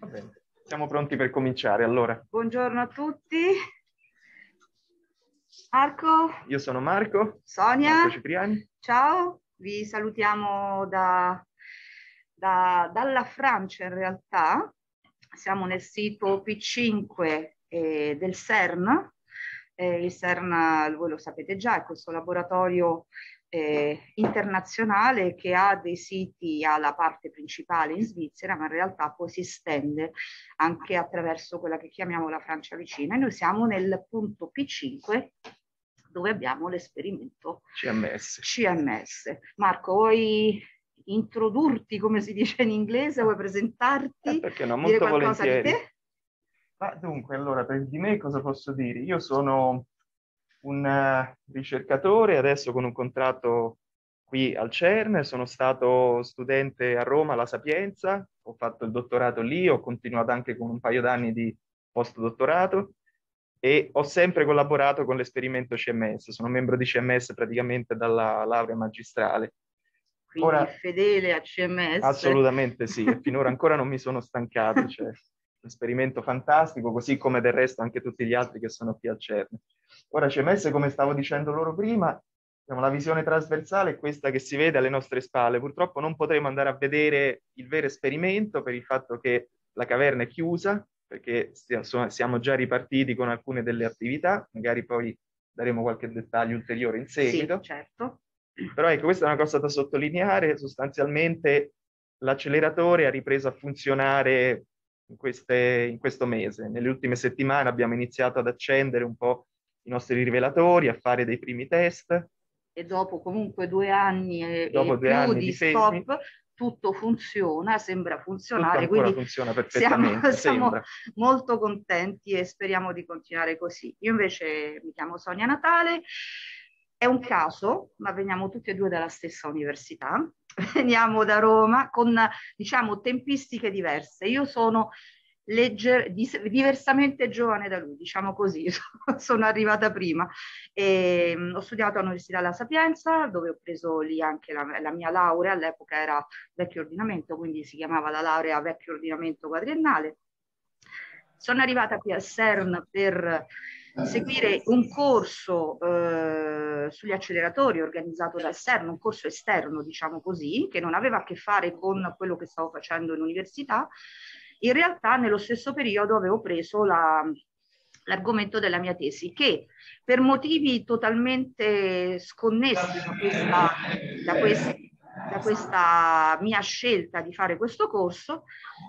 Va bene. Siamo pronti per cominciare allora. Buongiorno a tutti. Marco. Io sono Marco. Sonia. Marco Cipriani. Ciao, vi salutiamo da, da, dalla Francia in realtà. Siamo nel sito P5 eh, del CERN. Eh, il CERN, voi lo sapete già, è questo laboratorio eh, internazionale che ha dei siti alla parte principale in Svizzera, ma in realtà poi si estende anche attraverso quella che chiamiamo la Francia vicina. E noi siamo nel punto P5 dove abbiamo l'esperimento CMS. CMS. Marco, vuoi introdurti, come si dice in inglese, vuoi presentarti? Eh, perché no, molto volentieri. Di te? Ma dunque, allora, per di me cosa posso dire? Io sono un uh, ricercatore, adesso con un contratto qui al CERN, sono stato studente a Roma alla Sapienza, ho fatto il dottorato lì, ho continuato anche con un paio d'anni di postdottorato e ho sempre collaborato con l'esperimento CMS, sono membro di CMS praticamente dalla laurea magistrale. Quindi Ora, fedele a CMS? Assolutamente sì, e finora ancora non mi sono stancato, cioè, esperimento fantastico, così come del resto anche tutti gli altri che sono qui al CERN. Ora CMS, come stavo dicendo loro prima, diciamo, la visione trasversale è questa che si vede alle nostre spalle. Purtroppo non potremo andare a vedere il vero esperimento per il fatto che la caverna è chiusa, perché siamo già ripartiti con alcune delle attività, magari poi daremo qualche dettaglio ulteriore in seguito. Sì, certo. Però ecco, questa è una cosa da sottolineare, sostanzialmente l'acceleratore ha ripreso a funzionare in, queste, in questo mese. Nelle ultime settimane abbiamo iniziato ad accendere un po' i nostri rivelatori, a fare dei primi test. E dopo comunque due anni e, dopo e due anni di, di stop, tutto funziona, sembra funzionare, quindi funziona perfettamente, siamo, siamo molto contenti e speriamo di continuare così. Io invece mi chiamo Sonia Natale, è un caso, ma veniamo tutti e due dalla stessa università, veniamo da Roma con diciamo tempistiche diverse. Io sono legger, diversamente giovane da lui, diciamo così, sono arrivata prima. E, um, ho studiato all'Università La Sapienza, dove ho preso lì anche la, la, mia laurea, all'epoca era vecchio ordinamento, quindi si chiamava la laurea vecchio ordinamento quadriennale. Sono arrivata qui al CERN per seguire un corso eh, sugli acceleratori organizzato dal CERN, un corso esterno, diciamo così, che non aveva a che fare con quello che stavo facendo in università, in realtà nello stesso periodo avevo preso la, l'argomento della mia tesi, che per motivi totalmente sconnessi da questa, da, questa, da questa, mia scelta di fare questo corso,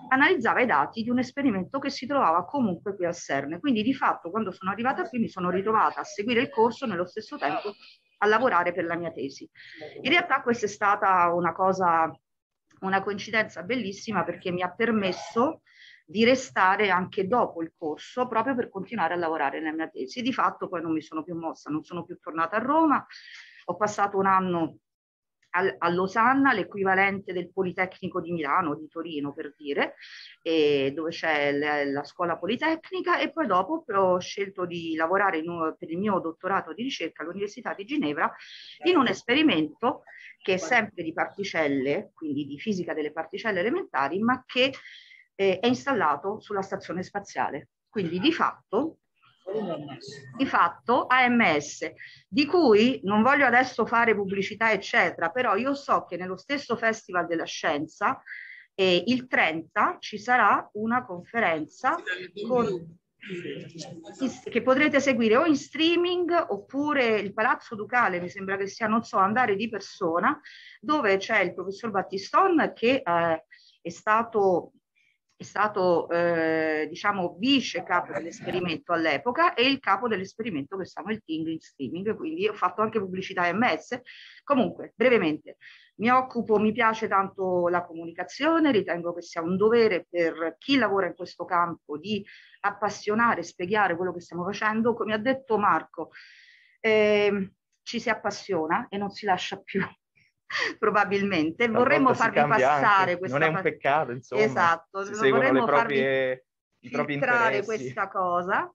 analizzava i dati di un esperimento che si trovava comunque qui al CERN. Quindi di fatto quando sono arrivata qui mi sono ritrovata a seguire il corso nello stesso tempo a lavorare per la mia tesi. In realtà questa è stata una cosa una coincidenza bellissima perché mi ha permesso di restare anche dopo il corso proprio per continuare a lavorare nella mia tesi. Di fatto poi non mi sono più mossa, non sono più tornata a Roma, ho passato un anno a Losanna, l'equivalente del Politecnico di Milano, di Torino per dire, dove c'è la, la, scuola politecnica e poi dopo ho scelto di lavorare in, per il mio dottorato di ricerca all'Università di Ginevra in un esperimento che è sempre di particelle, quindi di fisica delle particelle elementari, ma che eh, è installato sulla stazione spaziale. Quindi di fatto, di fatto AMS, di cui non voglio adesso fare pubblicità eccetera, però io so che nello stesso Festival della Scienza eh, il 30 ci sarà una conferenza con che potrete seguire o in streaming oppure il Palazzo Ducale, mi sembra che sia, non so, andare di persona, dove c'è il professor Battiston che eh, è stato è stato eh, diciamo vice capo dell'esperimento all'epoca e il capo dell'esperimento che stiamo il Ting in streaming, quindi ho fatto anche pubblicità MS. Comunque, brevemente, mi occupo, mi piace tanto la comunicazione, ritengo che sia un dovere per chi lavora in questo campo di appassionare, spiegare quello che stiamo facendo. Come ha detto Marco, eh, ci si appassiona e non si lascia più probabilmente. Vorremmo farvi passare anche. questa Non è un peccato, insomma. Esatto, vorremmo proprie, farvi filtrare questa cosa.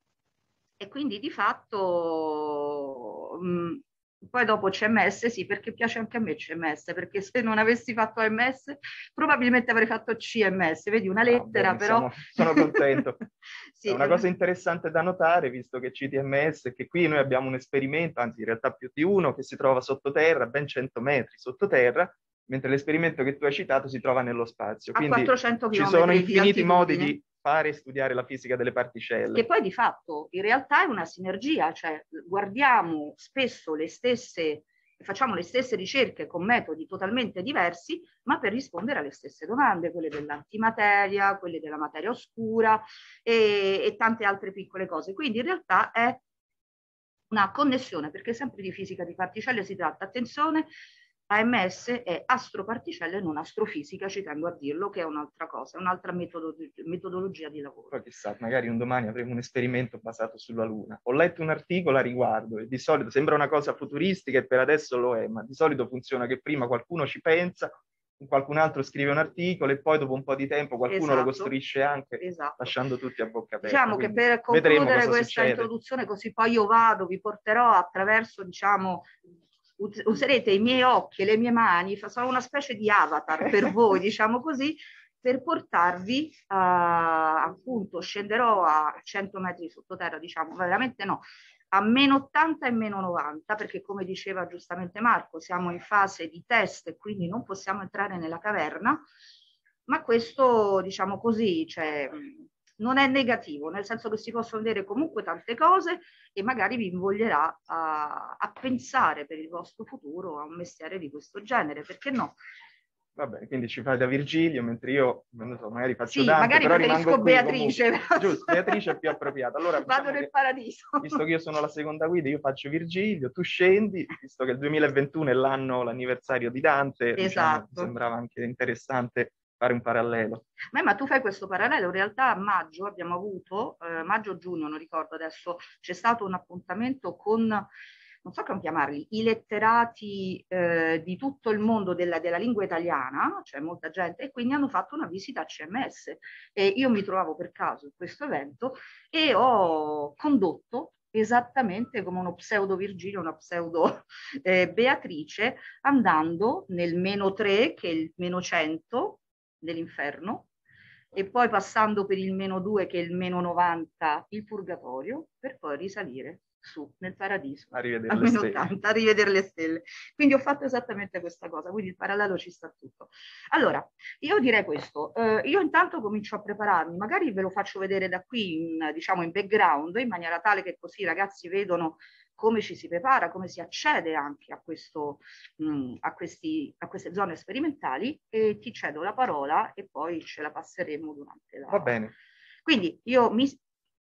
E quindi di fatto mh, Poi dopo CMS, sì, perché piace anche a me CMS, perché se non avessi fatto AMS probabilmente avrei fatto CMS, vedi una lettera ah, bene, però... Sono, sono contento. sì, è una cosa interessante da notare, visto che CTMS, è che qui noi abbiamo un esperimento, anzi in realtà più di uno, che si trova sottoterra, ben 100 metri sottoterra, mentre l'esperimento che tu hai citato si trova nello spazio. A Quindi 400 ci sono infiniti modi di fare e studiare la fisica delle particelle. Che poi di fatto in realtà è una sinergia, cioè guardiamo spesso le stesse, facciamo le stesse ricerche con metodi totalmente diversi, ma per rispondere alle stesse domande, quelle dell'antimateria, quelle della materia oscura e, e tante altre piccole cose. Quindi in realtà è una connessione, perché sempre di fisica di particelle si tratta, attenzione, AMS è astroparticelle, non astrofisica, ci tengo a dirlo, che è un'altra cosa, un'altra metodo metodologia di lavoro. Poi chissà, magari un domani avremo un esperimento basato sulla Luna. Ho letto un articolo a riguardo e di solito sembra una cosa futuristica e per adesso lo è, ma di solito funziona che prima qualcuno ci pensa, qualcun altro scrive un articolo e poi dopo un po' di tempo qualcuno esatto, lo costruisce anche, esatto. lasciando tutti a bocca aperta. Diciamo che per concludere questa succede. introduzione, così poi io vado, vi porterò attraverso, diciamo, userete i miei occhi e le mie mani, sono una specie di avatar per voi, diciamo così, per portarvi uh, appunto, scenderò a 100 metri sottoterra, diciamo, veramente no, a meno 80 e meno 90, perché come diceva giustamente Marco, siamo in fase di test e quindi non possiamo entrare nella caverna, ma questo, diciamo così, cioè, non è negativo, nel senso che si possono vedere comunque tante cose e magari vi invoglierà a, a pensare per il vostro futuro a un mestiere di questo genere, perché no? Va bene, quindi ci fai da Virgilio, mentre io so, magari faccio sì, Dante, magari però preferisco Beatrice. Giusto, Beatrice è più appropriata. Allora, Vado diciamo nel che, paradiso. Visto che io sono la seconda guida, io faccio Virgilio, tu scendi, visto che il 2021 è l'anno, l'anniversario di Dante, esatto. diciamo, sembrava anche interessante fare un parallelo. Beh, ma tu fai questo parallelo, in realtà a maggio abbiamo avuto, eh, maggio-giugno, non ricordo adesso, c'è stato un appuntamento con, non so come chiamarli, i letterati eh, di tutto il mondo della, della, lingua italiana, cioè molta gente, e quindi hanno fatto una visita a CMS. E io mi trovavo per caso in questo evento e ho condotto esattamente come uno pseudo Virgilio, una pseudo eh, Beatrice, andando nel meno 3, che è il meno 100, dell'inferno. E poi passando per il meno 2 che è il meno 90 il purgatorio per poi risalire su nel paradiso. A rivedere, a meno 80, a rivedere le stelle. Quindi ho fatto esattamente questa cosa, quindi il parallelo ci sta tutto. Allora, io direi questo, eh, io intanto comincio a prepararmi, magari ve lo faccio vedere da qui, in, diciamo in background, in maniera tale che così i ragazzi vedono come ci si prepara, come si accede anche a, questo, mh, a, questi, a queste zone sperimentali e ti cedo la parola e poi ce la passeremo durante la... Va bene. Quindi io mi...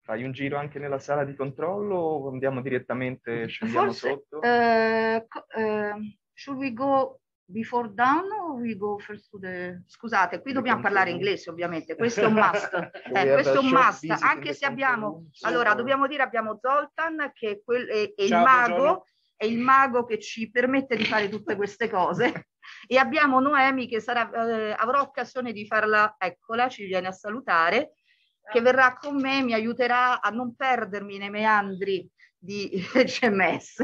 Fai un giro anche nella sala di controllo o andiamo direttamente, scendiamo Forse, sotto? Uh, uh, should we go Before down or we go first to the... Scusate, qui dobbiamo parlare inglese ovviamente, questo è un must. eh, questo è un must, anche se abbiamo... Allora, dobbiamo dire abbiamo Zoltan che è, quel, è, è il mago, è il mago che ci permette di fare tutte queste cose. e abbiamo Noemi che sarà, eh, avrò occasione di farla, eccola, ci viene a salutare, che verrà con me, mi aiuterà a non perdermi nei meandri di CMS.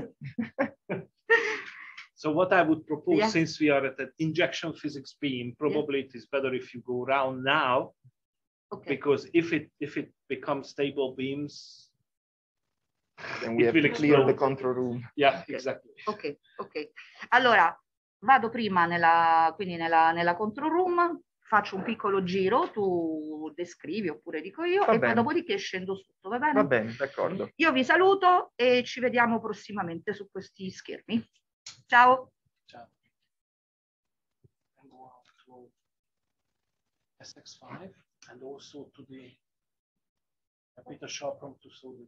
So what I would propose, yeah. since we are at an injection physics beam, probably yeah. it is better if you go around now, okay. because if it if it becomes stable beams, then we have to clear the control room. Yeah, okay. exactly. Ok, ok. Allora, vado prima nella, quindi nella, nella control room, faccio un piccolo giro, tu descrivi oppure dico io, va e bene. poi dopodiché scendo sotto, va bene? Va bene, d'accordo. Io vi saluto e ci vediamo prossimamente su questi schermi. Ciao. Ciao. And go out to SX5 and also to the Peter Shop room to show the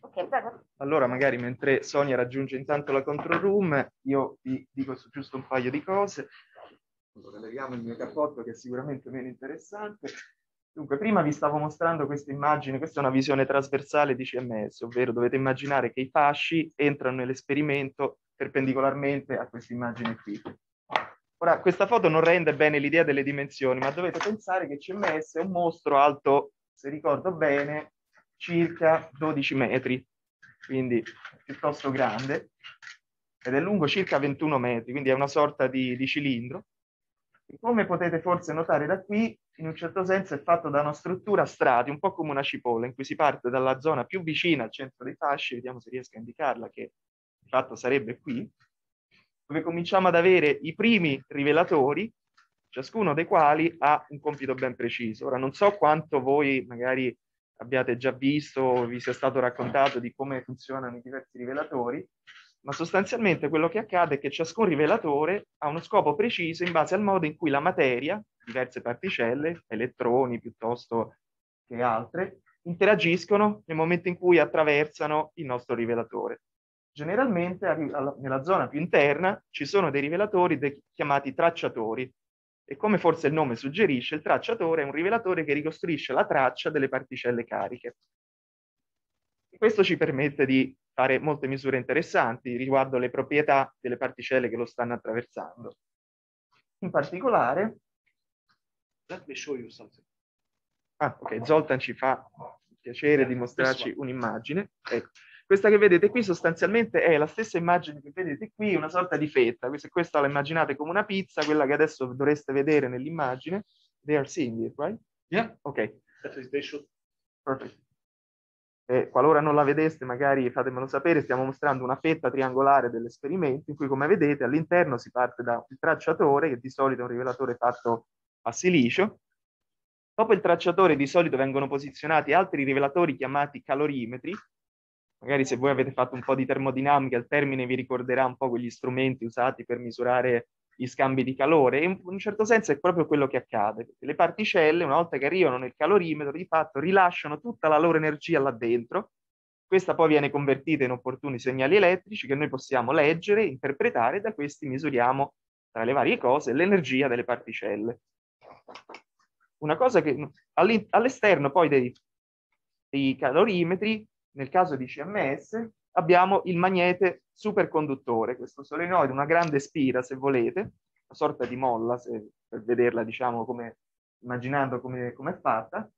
Okay, allora magari mentre Sonia raggiunge intanto la control room, io vi dico giusto un paio di cose. Allora, leviamo il mio cappotto che è sicuramente meno interessante. Dunque, prima vi stavo mostrando questa immagine, questa è una visione trasversale di CMS, ovvero dovete immaginare che i fasci entrano nell'esperimento perpendicolarmente a questa immagine qui. Ora, questa foto non rende bene l'idea delle dimensioni, ma dovete pensare che CMS è un mostro alto, se ricordo bene, circa 12 metri. quindi piuttosto grande, ed è lungo circa 21 metri, quindi è una sorta di, di cilindro. Come potete forse notare da qui, in un certo senso è fatto da una struttura a strati, un po' come una cipolla, in cui si parte dalla zona più vicina al centro dei fasci, vediamo se riesco a indicarla, che di fatto sarebbe qui, dove cominciamo ad avere i primi rivelatori, ciascuno dei quali ha un compito ben preciso. Ora non so quanto voi magari abbiate già visto o vi sia stato raccontato di come funzionano i diversi rivelatori, ma sostanzialmente quello che accade è che ciascun rivelatore ha uno scopo preciso in base al modo in cui la materia, diverse particelle, elettroni piuttosto che altre, interagiscono nel momento in cui attraversano il nostro rivelatore. Generalmente nella zona più interna ci sono dei rivelatori chiamati tracciatori, e come forse il nome suggerisce, il tracciatore è un rivelatore che ricostruisce la traccia delle particelle cariche. Questo ci permette di fare molte misure interessanti riguardo le proprietà delle particelle che lo stanno attraversando. In particolare... Let me show you something. Ah, ok, Zoltan ci fa piacere di mostrarci un'immagine. Ecco. Questa che vedete qui sostanzialmente è la stessa immagine che vedete qui, una sorta di fetta. Se questa la immaginate come una pizza, quella che adesso dovreste vedere nell'immagine, they are seeing it, right? Yeah. Ok. They should. Perfect. Eh, qualora non la vedeste, magari fatemelo sapere, stiamo mostrando una fetta triangolare dell'esperimento in cui, come vedete, all'interno si parte da un tracciatore, che di solito è un rivelatore fatto a silicio. Dopo il tracciatore di solito vengono posizionati altri rivelatori chiamati calorimetri, magari se voi avete fatto un po' di termodinamica, il termine vi ricorderà un po' quegli strumenti usati per misurare gli scambi di calore. E in un certo senso è proprio quello che accade, le particelle, una volta che arrivano nel calorimetro, di fatto rilasciano tutta la loro energia là dentro. Questa poi viene convertita in opportuni segnali elettrici che noi possiamo leggere, interpretare, e da questi misuriamo, tra le varie cose, l'energia delle particelle. Una cosa che all'esterno poi dei, dei calorimetri nel caso di CMS abbiamo il magnete superconduttore, questo solenoide, una grande spira se volete, una sorta di molla se, per vederla diciamo come, immaginando come, come è fatta,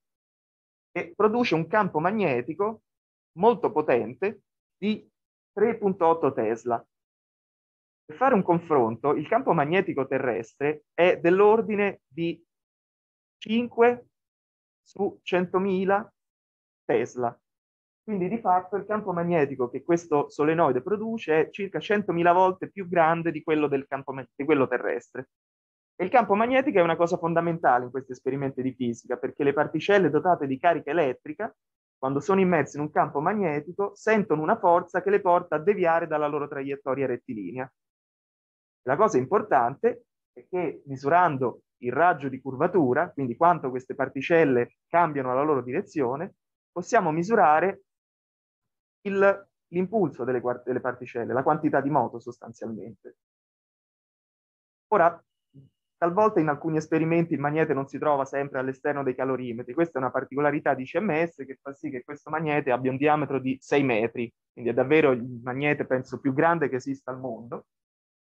e produce un campo magnetico molto potente di 3.8 Tesla. Per fare un confronto, il campo magnetico terrestre è dell'ordine di 5 su 100.000 Tesla. Quindi di fatto il campo magnetico che questo solenoide produce è circa 100.000 volte più grande di quello, campo, di quello terrestre. E il campo magnetico è una cosa fondamentale in questi esperimenti di fisica, perché le particelle dotate di carica elettrica, quando sono immerse in un campo magnetico, sentono una forza che le porta a deviare dalla loro traiettoria rettilinea. La cosa importante è che misurando il raggio di curvatura, quindi quanto queste particelle cambiano la loro direzione, possiamo misurare il, l'impulso delle, delle particelle, la quantità di moto sostanzialmente. Ora, talvolta in alcuni esperimenti il magnete non si trova sempre all'esterno dei calorimetri. Questa è una particolarità di CMS che fa sì che questo magnete abbia un diametro di 6 metri, quindi è davvero il magnete, penso, più grande che esista al mondo,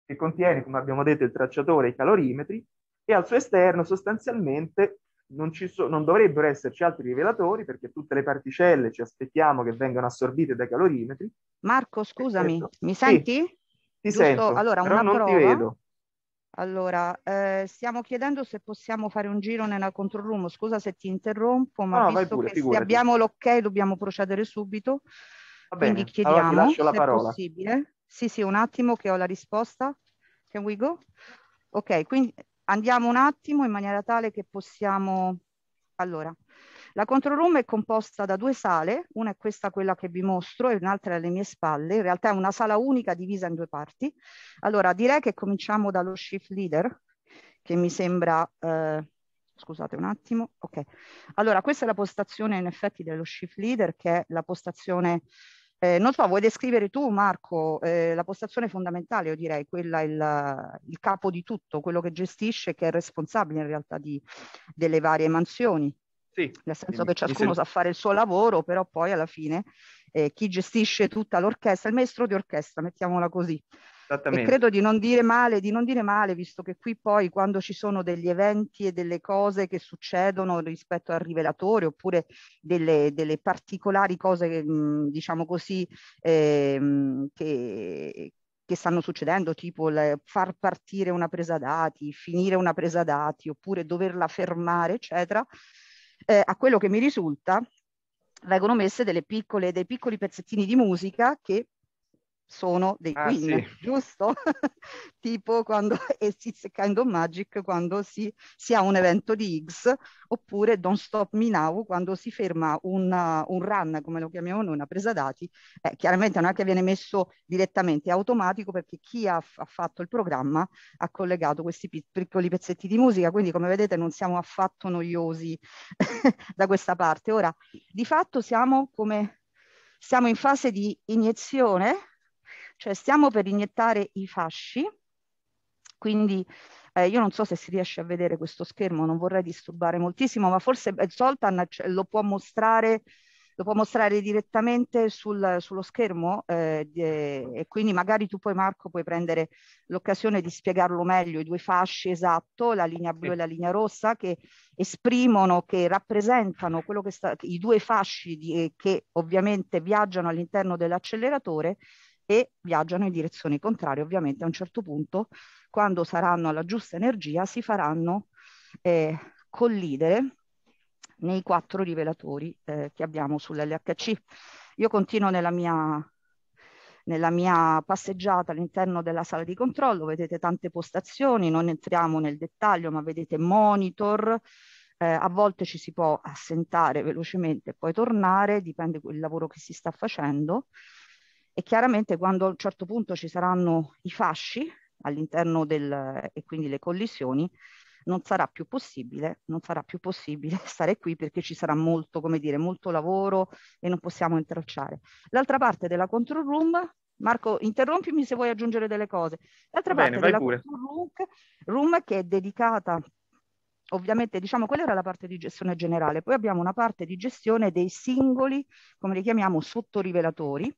che contiene, come abbiamo detto, il tracciatore e i calorimetri, e al suo esterno sostanzialmente non, so, non, dovrebbero esserci altri rivelatori perché tutte le particelle ci aspettiamo che vengano assorbite dai calorimetri. Marco, scusami, Perfetto. mi senti? Sì, ti Giusto? sento, allora, però non prova. ti vedo. Allora, eh, stiamo chiedendo se possiamo fare un giro nella control room. Scusa se ti interrompo, ma no, visto pure, che figurati. se abbiamo l'ok dobbiamo procedere subito. Va bene. Quindi chiediamo allora se è possibile. Sì, sì, un attimo che ho la risposta. Can we go? Ok, quindi Andiamo un attimo in maniera tale che possiamo... Allora, la control room è composta da due sale, una è questa quella che vi mostro e un'altra alle mie spalle, in realtà è una sala unica divisa in due parti. Allora direi che cominciamo dallo shift leader, che mi sembra, eh, scusate un attimo, ok. Allora questa è la postazione in effetti dello shift leader, che è la postazione eh, non so, vuoi descrivere tu, Marco, eh, la postazione fondamentale, io direi, quella il, il, capo di tutto, quello che gestisce, che è responsabile in realtà di, delle varie mansioni. Sì, Nel senso che ciascuno sa fare il suo lavoro, però poi alla fine eh, chi gestisce tutta l'orchestra, il maestro di orchestra, mettiamola così. E credo di non dire male, di non dire male, visto che qui poi quando ci sono degli eventi e delle cose che succedono rispetto al rivelatore oppure delle, delle particolari cose, che, diciamo così, eh, che, che stanno succedendo, tipo far partire una presa dati, finire una presa dati, oppure doverla fermare, eccetera, eh, a quello che mi risulta vengono messe delle piccole, dei piccoli pezzettini di musica che sono dei ah, sì. giusto? tipo quando It's Kind of Magic quando si, si, ha un evento di Higgs, oppure Don't Stop Me Now quando si ferma una, un run, come lo chiamiamo noi, una presa dati. Eh, chiaramente non è che viene messo direttamente, è automatico perché chi ha, ha fatto il programma ha collegato questi piccoli pezzetti di musica, quindi come vedete non siamo affatto noiosi da questa parte. Ora, di fatto siamo come siamo in fase di iniezione cioè stiamo per iniettare i fasci, quindi eh, io non so se si riesce a vedere questo schermo, non vorrei disturbare moltissimo, ma forse Zoltan lo può mostrare lo può mostrare direttamente sul, sullo schermo eh, e quindi magari tu poi Marco puoi prendere l'occasione di spiegarlo meglio, i due fasci esatto, la linea blu e la linea rossa che esprimono, che rappresentano quello che sta, i due fasci di, che ovviamente viaggiano all'interno dell'acceleratore e viaggiano in direzioni contrarie. Ovviamente a un certo punto, quando saranno alla giusta energia, si faranno eh, collidere nei quattro rivelatori eh, che abbiamo sull'LHC. Io continuo nella mia, nella mia passeggiata all'interno della sala di controllo, vedete tante postazioni, non entriamo nel dettaglio, ma vedete monitor, eh, a volte ci si può assentare velocemente e poi tornare, dipende dal lavoro che si sta facendo e chiaramente quando a un certo punto ci saranno i fasci all'interno del e quindi le collisioni non sarà più possibile, non sarà più possibile stare qui perché ci sarà molto, come dire, molto lavoro e non possiamo intralciare. L'altra parte della control room, Marco, interrompimi se vuoi aggiungere delle cose. L'altra Bene, parte della pure. control room, room che è dedicata ovviamente diciamo quella era la parte di gestione generale, poi abbiamo una parte di gestione dei singoli, come li chiamiamo, sottorivelatori,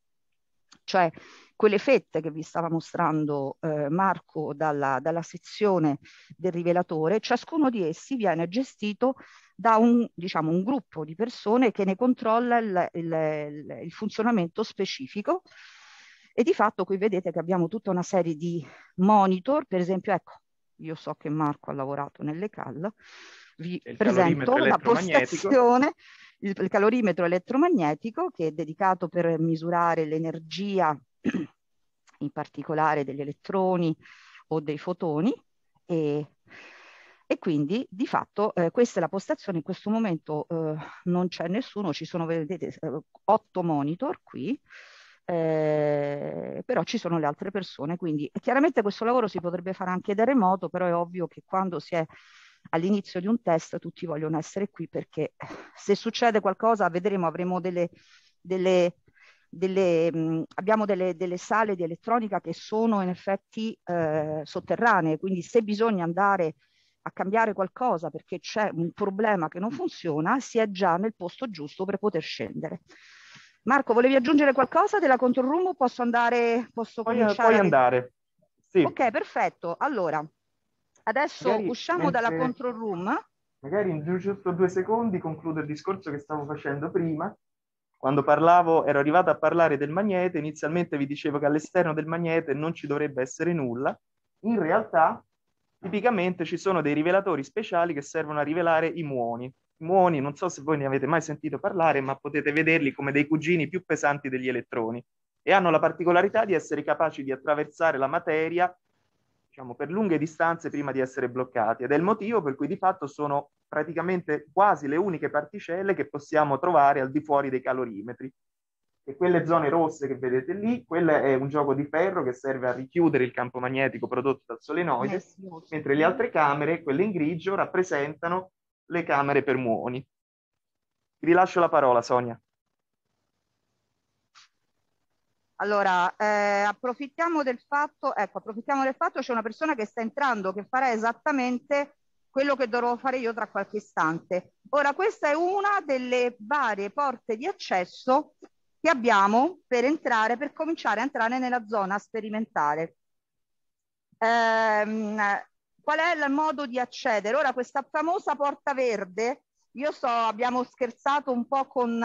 cioè quelle fette che vi stava mostrando eh, Marco dalla, dalla, sezione del rivelatore, ciascuno di essi viene gestito da un, diciamo, un gruppo di persone che ne controlla il, il, il funzionamento specifico. E di fatto qui vedete che abbiamo tutta una serie di monitor, per esempio, ecco, io so che Marco ha lavorato nelle CAL, vi presento la postazione il, il calorimetro elettromagnetico che è dedicato per misurare l'energia in particolare degli elettroni o dei fotoni e, e quindi di fatto eh, questa è la postazione, in questo momento eh, non c'è nessuno, ci sono vedete eh, otto monitor qui, eh, però ci sono le altre persone, quindi chiaramente questo lavoro si potrebbe fare anche da remoto, però è ovvio che quando si è all'inizio di un test tutti vogliono essere qui perché se succede qualcosa vedremo, avremo delle, delle, delle mh, abbiamo delle, delle, sale di elettronica che sono in effetti eh, sotterranee, quindi se bisogna andare a cambiare qualcosa perché c'è un problema che non funziona, si è già nel posto giusto per poter scendere. Marco, volevi aggiungere qualcosa della control room posso andare? Posso puoi, puoi andare. Sì. Ok, perfetto. Allora, Adesso magari usciamo dalla control room. Magari in giusto due secondi concludo il discorso che stavo facendo prima. Quando parlavo, ero arrivato a parlare del magnete, inizialmente vi dicevo che all'esterno del magnete non ci dovrebbe essere nulla. In realtà, tipicamente ci sono dei rivelatori speciali che servono a rivelare i muoni. I muoni, non so se voi ne avete mai sentito parlare, ma potete vederli come dei cugini più pesanti degli elettroni e hanno la particolarità di essere capaci di attraversare la materia diciamo, per lunghe distanze prima di essere bloccati ed è il motivo per cui di fatto sono praticamente quasi le uniche particelle che possiamo trovare al di fuori dei calorimetri. E quelle zone rosse che vedete lì, quello è un gioco di ferro che serve a richiudere il campo magnetico prodotto dal solenoide, mentre le altre camere, quelle in grigio, rappresentano le camere per muoni. Ti rilascio la parola, Sonia. Allora, eh, approfittiamo del fatto, ecco, approfittiamo del fatto c'è una persona che sta entrando che farà esattamente quello che dovrò fare io tra qualche istante. Ora, questa è una delle varie porte di accesso che abbiamo per entrare, per cominciare a entrare nella zona sperimentale. ehm, qual è il modo di accedere? Ora questa famosa porta verde, io so, abbiamo scherzato un po' con,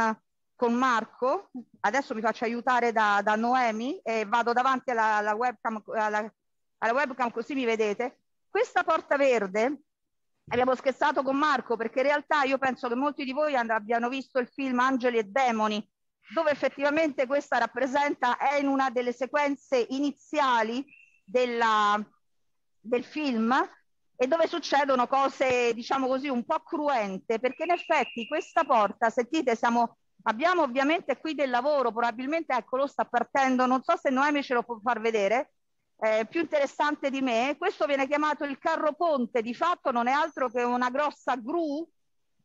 con Marco, adesso mi faccio aiutare da, da Noemi e vado davanti alla, alla, webcam, alla, alla webcam così mi vedete. Questa porta verde abbiamo scherzato con Marco perché in realtà io penso che molti di voi abbiano visto il film Angeli e Demoni, dove effettivamente questa rappresenta, è in una delle sequenze iniziali della, del film e dove succedono cose, diciamo così, un po' cruente, perché in effetti questa porta, sentite, siamo, abbiamo ovviamente qui del lavoro, probabilmente, ecco, lo sta partendo, non so se Noemi ce lo può far vedere, eh, più interessante di me, questo viene chiamato il carro ponte, di fatto non è altro che una grossa gru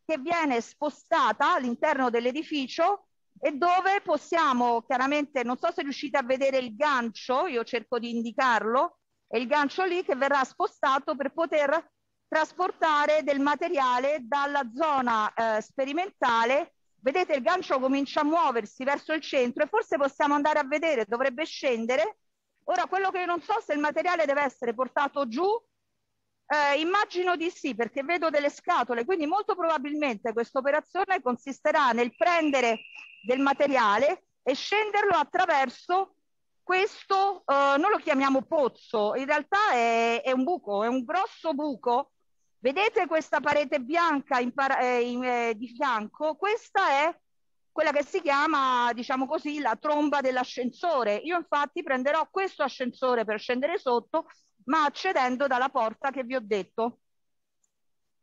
che viene spostata all'interno dell'edificio e dove possiamo chiaramente, non so se riuscite a vedere il gancio, io cerco di indicarlo, è il gancio lì che verrà spostato per poter trasportare del materiale dalla zona eh, sperimentale. Vedete il gancio comincia a muoversi verso il centro e forse possiamo andare a vedere, dovrebbe scendere. Ora quello che non so se il materiale deve essere portato giù, eh, immagino di sì perché vedo delle scatole, quindi molto probabilmente questa operazione consisterà nel prendere del materiale e scenderlo attraverso questo, uh, non lo chiamiamo pozzo, in realtà è, è, un buco, è un grosso buco. Vedete questa parete bianca in eh, in, eh, di fianco? Questa è quella che si chiama, diciamo così, la tromba dell'ascensore. Io infatti prenderò questo ascensore per scendere sotto, ma accedendo dalla porta che vi ho detto.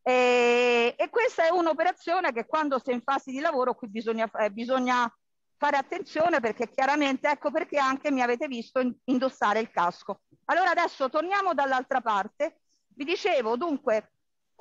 E, e questa è un'operazione che quando si è in fase di lavoro qui bisogna, eh, bisogna fare attenzione perché chiaramente ecco perché anche mi avete visto indossare il casco. Allora adesso torniamo dall'altra parte. Vi dicevo dunque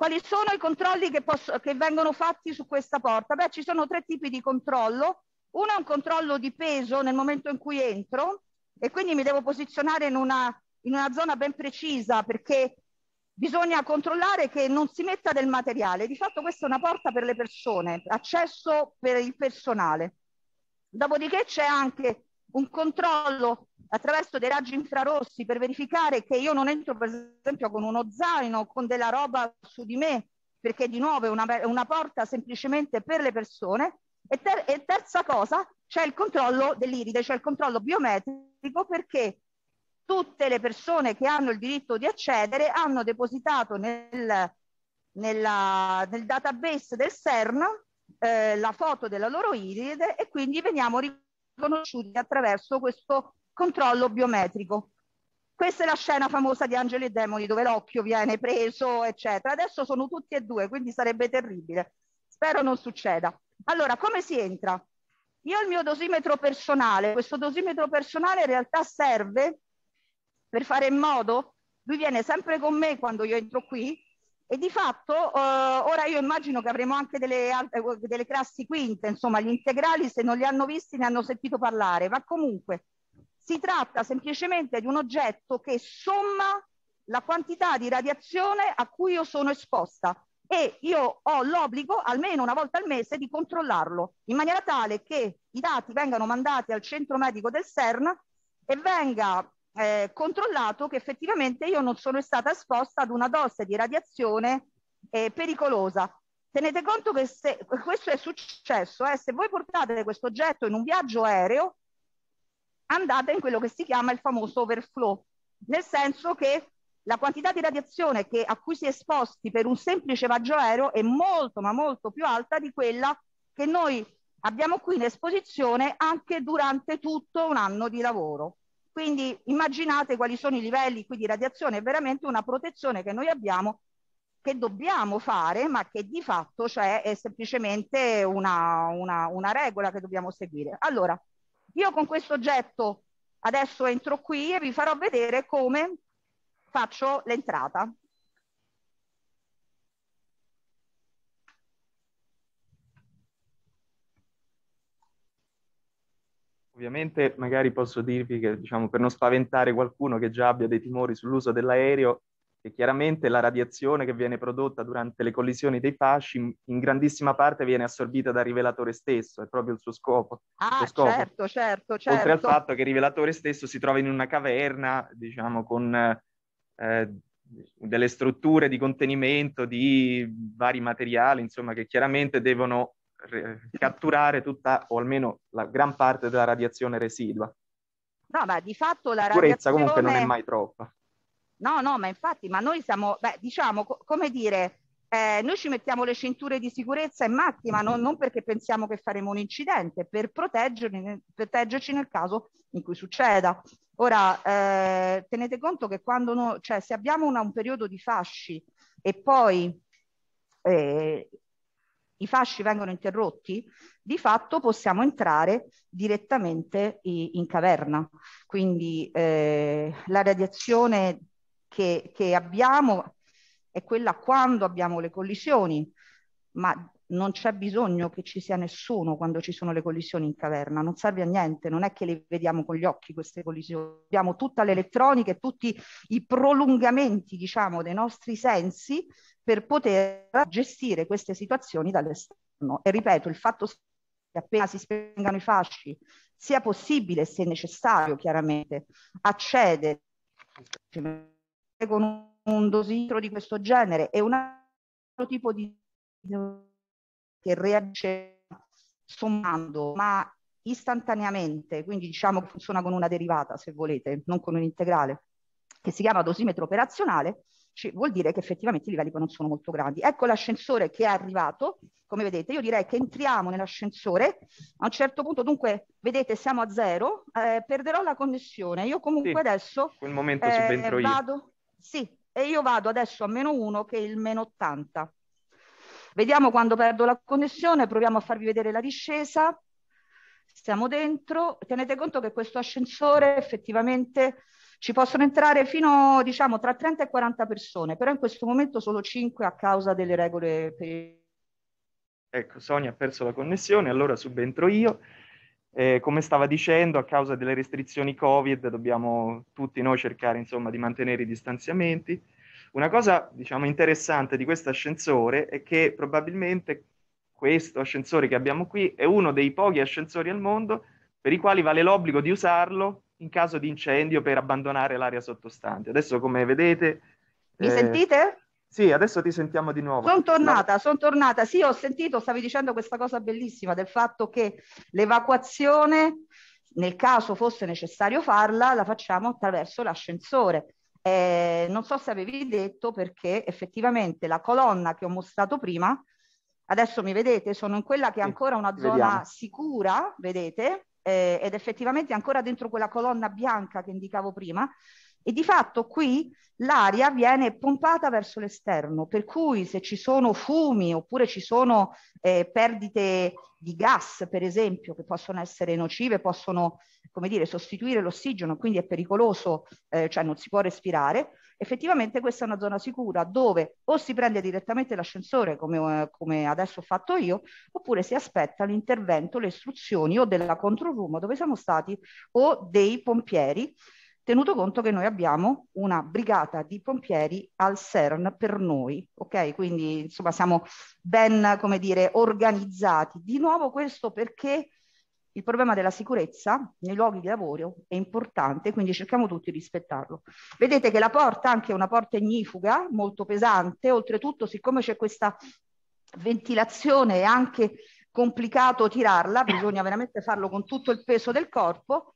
quali sono i controlli che, posso, che vengono fatti su questa porta? Beh, ci sono tre tipi di controllo. Uno è un controllo di peso nel momento in cui entro e quindi mi devo posizionare in una, in una zona ben precisa perché bisogna controllare che non si metta del materiale. Di fatto questa è una porta per le persone, accesso per il personale. Dopodiché c'è anche un controllo attraverso dei raggi infrarossi per verificare che io non entro per esempio con uno zaino, con della roba su di me, perché di nuovo è una, una porta semplicemente per le persone. E, ter e terza cosa, c'è il controllo dell'iride, cioè il controllo biometrico perché tutte le persone che hanno il diritto di accedere hanno depositato nel, nella, nel database del CERN eh, la foto della loro iride e quindi veniamo riconosciuti attraverso questo controllo biometrico. Questa è la scena famosa di Angeli e Demoni dove l'occhio viene preso, eccetera. Adesso sono tutti e due, quindi sarebbe terribile. Spero non succeda. Allora, come si entra? Io ho il mio dosimetro personale. Questo dosimetro personale in realtà serve per fare in modo, lui viene sempre con me quando io entro qui, e di fatto uh, ora io immagino che avremo anche delle, eh, delle classi quinte, insomma gli integrali se non li hanno visti ne hanno sentito parlare, ma comunque si tratta semplicemente di un oggetto che somma la quantità di radiazione a cui io sono esposta. E io ho l'obbligo almeno una volta al mese di controllarlo in maniera tale che i dati vengano mandati al centro medico del CERN e venga eh, controllato che effettivamente io non sono stata esposta ad una dose di radiazione eh, pericolosa. Tenete conto che se questo è successo, eh, se voi portate questo oggetto in un viaggio aereo, andate in quello che si chiama il famoso overflow, nel senso che la quantità di radiazione che, a cui si è esposti per un semplice viaggio aereo è molto, ma molto più alta di quella che noi abbiamo qui in esposizione anche durante tutto un anno di lavoro. Quindi immaginate quali sono i livelli qui di radiazione, è veramente una protezione che noi abbiamo, che dobbiamo fare, ma che di fatto cioè, è semplicemente una, una, una regola che dobbiamo seguire. Allora, io con questo oggetto adesso entro qui e vi farò vedere come faccio l'entrata. Ovviamente magari posso dirvi che, diciamo, per non spaventare qualcuno che già abbia dei timori sull'uso dell'aereo, che chiaramente la radiazione che viene prodotta durante le collisioni dei fasci in grandissima parte viene assorbita dal rivelatore stesso, è proprio il suo scopo. Ah, scopo. certo, certo, certo. Oltre al fatto che il rivelatore stesso si trova in una caverna, diciamo, con eh, delle strutture di contenimento di vari materiali, insomma, che chiaramente devono catturare tutta o almeno la gran parte della radiazione residua. No, ma di fatto la sicurezza radiazione... comunque non è mai troppa. No, no, ma infatti, ma noi siamo, beh, diciamo, co- come dire, eh, noi ci mettiamo le cinture di sicurezza in macchina, non, non perché pensiamo che faremo un incidente, per proteggerci nel caso in cui succeda. Ora, eh, tenete conto che quando no, cioè, se abbiamo una, un periodo di fasci e poi eh, i fasci vengono interrotti, di fatto possiamo entrare direttamente in caverna. Quindi eh, la radiazione che, che abbiamo è quella quando abbiamo le collisioni, ma non c'è bisogno che ci sia nessuno quando ci sono le collisioni in caverna, non serve a niente, non è che le vediamo con gli occhi queste collisioni, abbiamo tutta l'elettronica e tutti i prolungamenti, diciamo, dei nostri sensi per poter gestire queste situazioni dall'esterno. E ripeto, il fatto che appena si spengano i fasci sia possibile, se necessario, chiaramente, accedere con un dositro di questo genere e un altro tipo di che reagisce sommando, ma istantaneamente, quindi diciamo che funziona con una derivata, se volete, non con un integrale, che si chiama dosimetro operazionale, cioè, vuol dire che effettivamente i livelli non sono molto grandi. Ecco l'ascensore che è arrivato, come vedete, io direi che entriamo nell'ascensore, a un certo punto dunque, vedete, siamo a zero, eh, perderò la connessione, io comunque sì, adesso... quel momento eh, subentro io. Vado, sì, e io vado adesso a meno 1 che è il meno 80. Vediamo quando perdo la connessione, proviamo a farvi vedere la discesa. Stiamo dentro, tenete conto che questo ascensore effettivamente ci possono entrare fino, diciamo, tra 30 e 40 persone, però in questo momento solo 5 a causa delle regole. Per... Ecco, Sonia ha perso la connessione, allora subentro io. Eh, come stava dicendo, a causa delle restrizioni Covid dobbiamo tutti noi cercare insomma, di mantenere i distanziamenti. Una cosa diciamo, interessante di questo ascensore è che probabilmente questo ascensore che abbiamo qui è uno dei pochi ascensori al mondo per i quali vale l'obbligo di usarlo in caso di incendio per abbandonare l'area sottostante. Adesso come vedete... Mi eh... sentite? Sì, adesso ti sentiamo di nuovo. Sono tornata, sono tornata. Sì, ho sentito, stavi dicendo questa cosa bellissima del fatto che l'evacuazione, nel caso fosse necessario farla, la facciamo attraverso l'ascensore. Eh, non so se avevi detto perché effettivamente la colonna che ho mostrato prima, adesso mi vedete, sono in quella che è ancora una zona vediamo. sicura, vedete, eh, ed effettivamente ancora dentro quella colonna bianca che indicavo prima, e di fatto qui l'aria viene pompata verso l'esterno, per cui se ci sono fumi oppure ci sono eh, perdite di gas, per esempio, che possono essere nocive, possono, come dire, sostituire l'ossigeno, quindi è pericoloso, eh, cioè non si può respirare, effettivamente questa è una zona sicura dove o si prende direttamente l'ascensore, come, eh, come adesso ho fatto io, oppure si aspetta l'intervento, le istruzioni o della control room dove siamo stati o dei pompieri tenuto conto che noi abbiamo una brigata di pompieri al CERN per noi, ok? Quindi insomma siamo ben, come dire, organizzati. Di nuovo questo perché il problema della sicurezza nei luoghi di lavoro è importante, quindi cerchiamo tutti di rispettarlo. Vedete che la porta anche è una porta ignifuga, molto pesante, oltretutto siccome c'è questa ventilazione è anche complicato tirarla, bisogna veramente farlo con tutto il peso del corpo.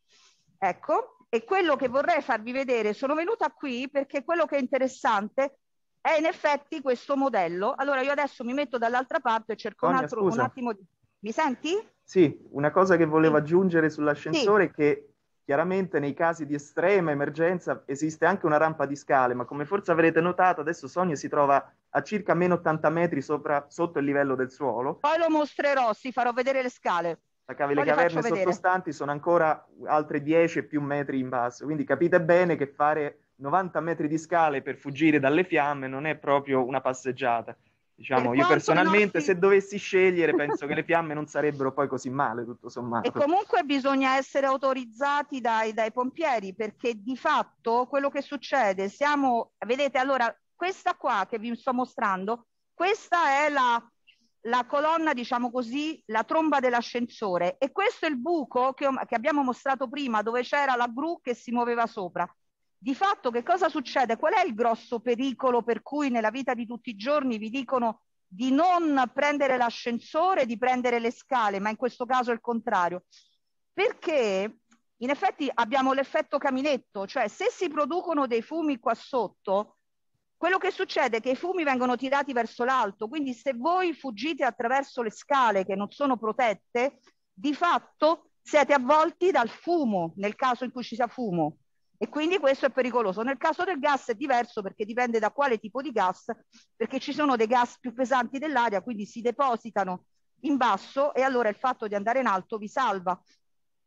Ecco, e quello che vorrei farvi vedere, sono venuta qui perché quello che è interessante è in effetti questo modello. Allora io adesso mi metto dall'altra parte e cerco Sonia, un, altro, un attimo di... Mi senti? Sì, una cosa che volevo aggiungere sull'ascensore sì. è che chiaramente nei casi di estrema emergenza esiste anche una rampa di scale, ma come forse avrete notato adesso Sonia si trova a circa meno 80 metri sopra, sotto il livello del suolo. Poi lo mostrerò, sì, farò vedere le scale le caverne sottostanti sono ancora altre 10 e più metri in basso, quindi capite bene che fare 90 metri di scale per fuggire dalle fiamme non è proprio una passeggiata. Diciamo, io personalmente, nostri... se dovessi scegliere, penso che le fiamme non sarebbero poi così male, tutto sommato. E comunque bisogna essere autorizzati dai, dai pompieri, perché di fatto quello che succede, siamo, vedete, allora, questa qua che vi sto mostrando, questa è la la colonna, diciamo così, la tromba dell'ascensore e questo è il buco che, che abbiamo mostrato prima dove c'era la gru che si muoveva sopra. Di fatto che cosa succede? Qual è il grosso pericolo per cui nella vita di tutti i giorni vi dicono di non prendere l'ascensore, di prendere le scale, ma in questo caso è il contrario? Perché in effetti abbiamo l'effetto caminetto, cioè se si producono dei fumi qua sotto, quello che succede è che i fumi vengono tirati verso l'alto, quindi se voi fuggite attraverso le scale che non sono protette, di fatto siete avvolti dal fumo nel caso in cui ci sia fumo e quindi questo è pericoloso. Nel caso del gas è diverso perché dipende da quale tipo di gas, perché ci sono dei gas più pesanti dell'aria, quindi si depositano in basso e allora il fatto di andare in alto vi salva.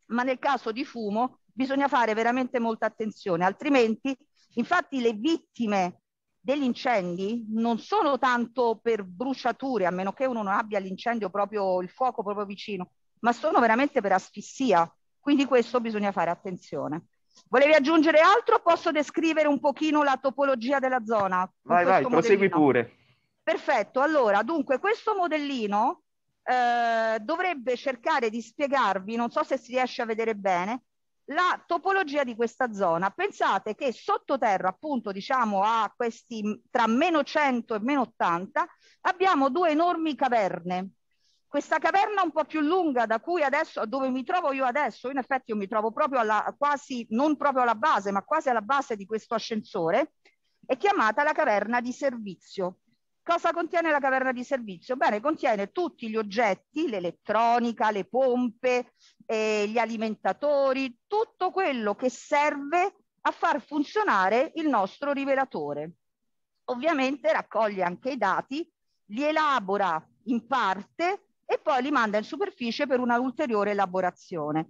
Ma nel caso di fumo bisogna fare veramente molta attenzione, altrimenti infatti le vittime degli incendi non sono tanto per bruciature, a meno che uno non abbia l'incendio proprio, il fuoco proprio vicino, ma sono veramente per asfissia. Quindi questo bisogna fare attenzione. Volevi aggiungere altro posso descrivere un pochino la topologia della zona? Vai, vai, prosegui pure. Perfetto, allora, dunque, questo modellino eh, dovrebbe cercare di spiegarvi, non so se si riesce a vedere bene, la topologia di questa zona. Pensate che sottoterra, appunto, diciamo a questi tra meno 100 e meno 80, abbiamo due enormi caverne questa caverna un po' più lunga da cui adesso, dove mi trovo io adesso, in effetti io mi trovo proprio alla, quasi, non proprio alla base, ma quasi alla base di questo ascensore, è chiamata la caverna di servizio. Cosa contiene la caverna di servizio? Bene, contiene tutti gli oggetti, l'elettronica, le pompe, eh, gli alimentatori, tutto quello che serve a far funzionare il nostro rivelatore. Ovviamente raccoglie anche i dati, li elabora in parte e poi li manda in superficie per una ulteriore elaborazione.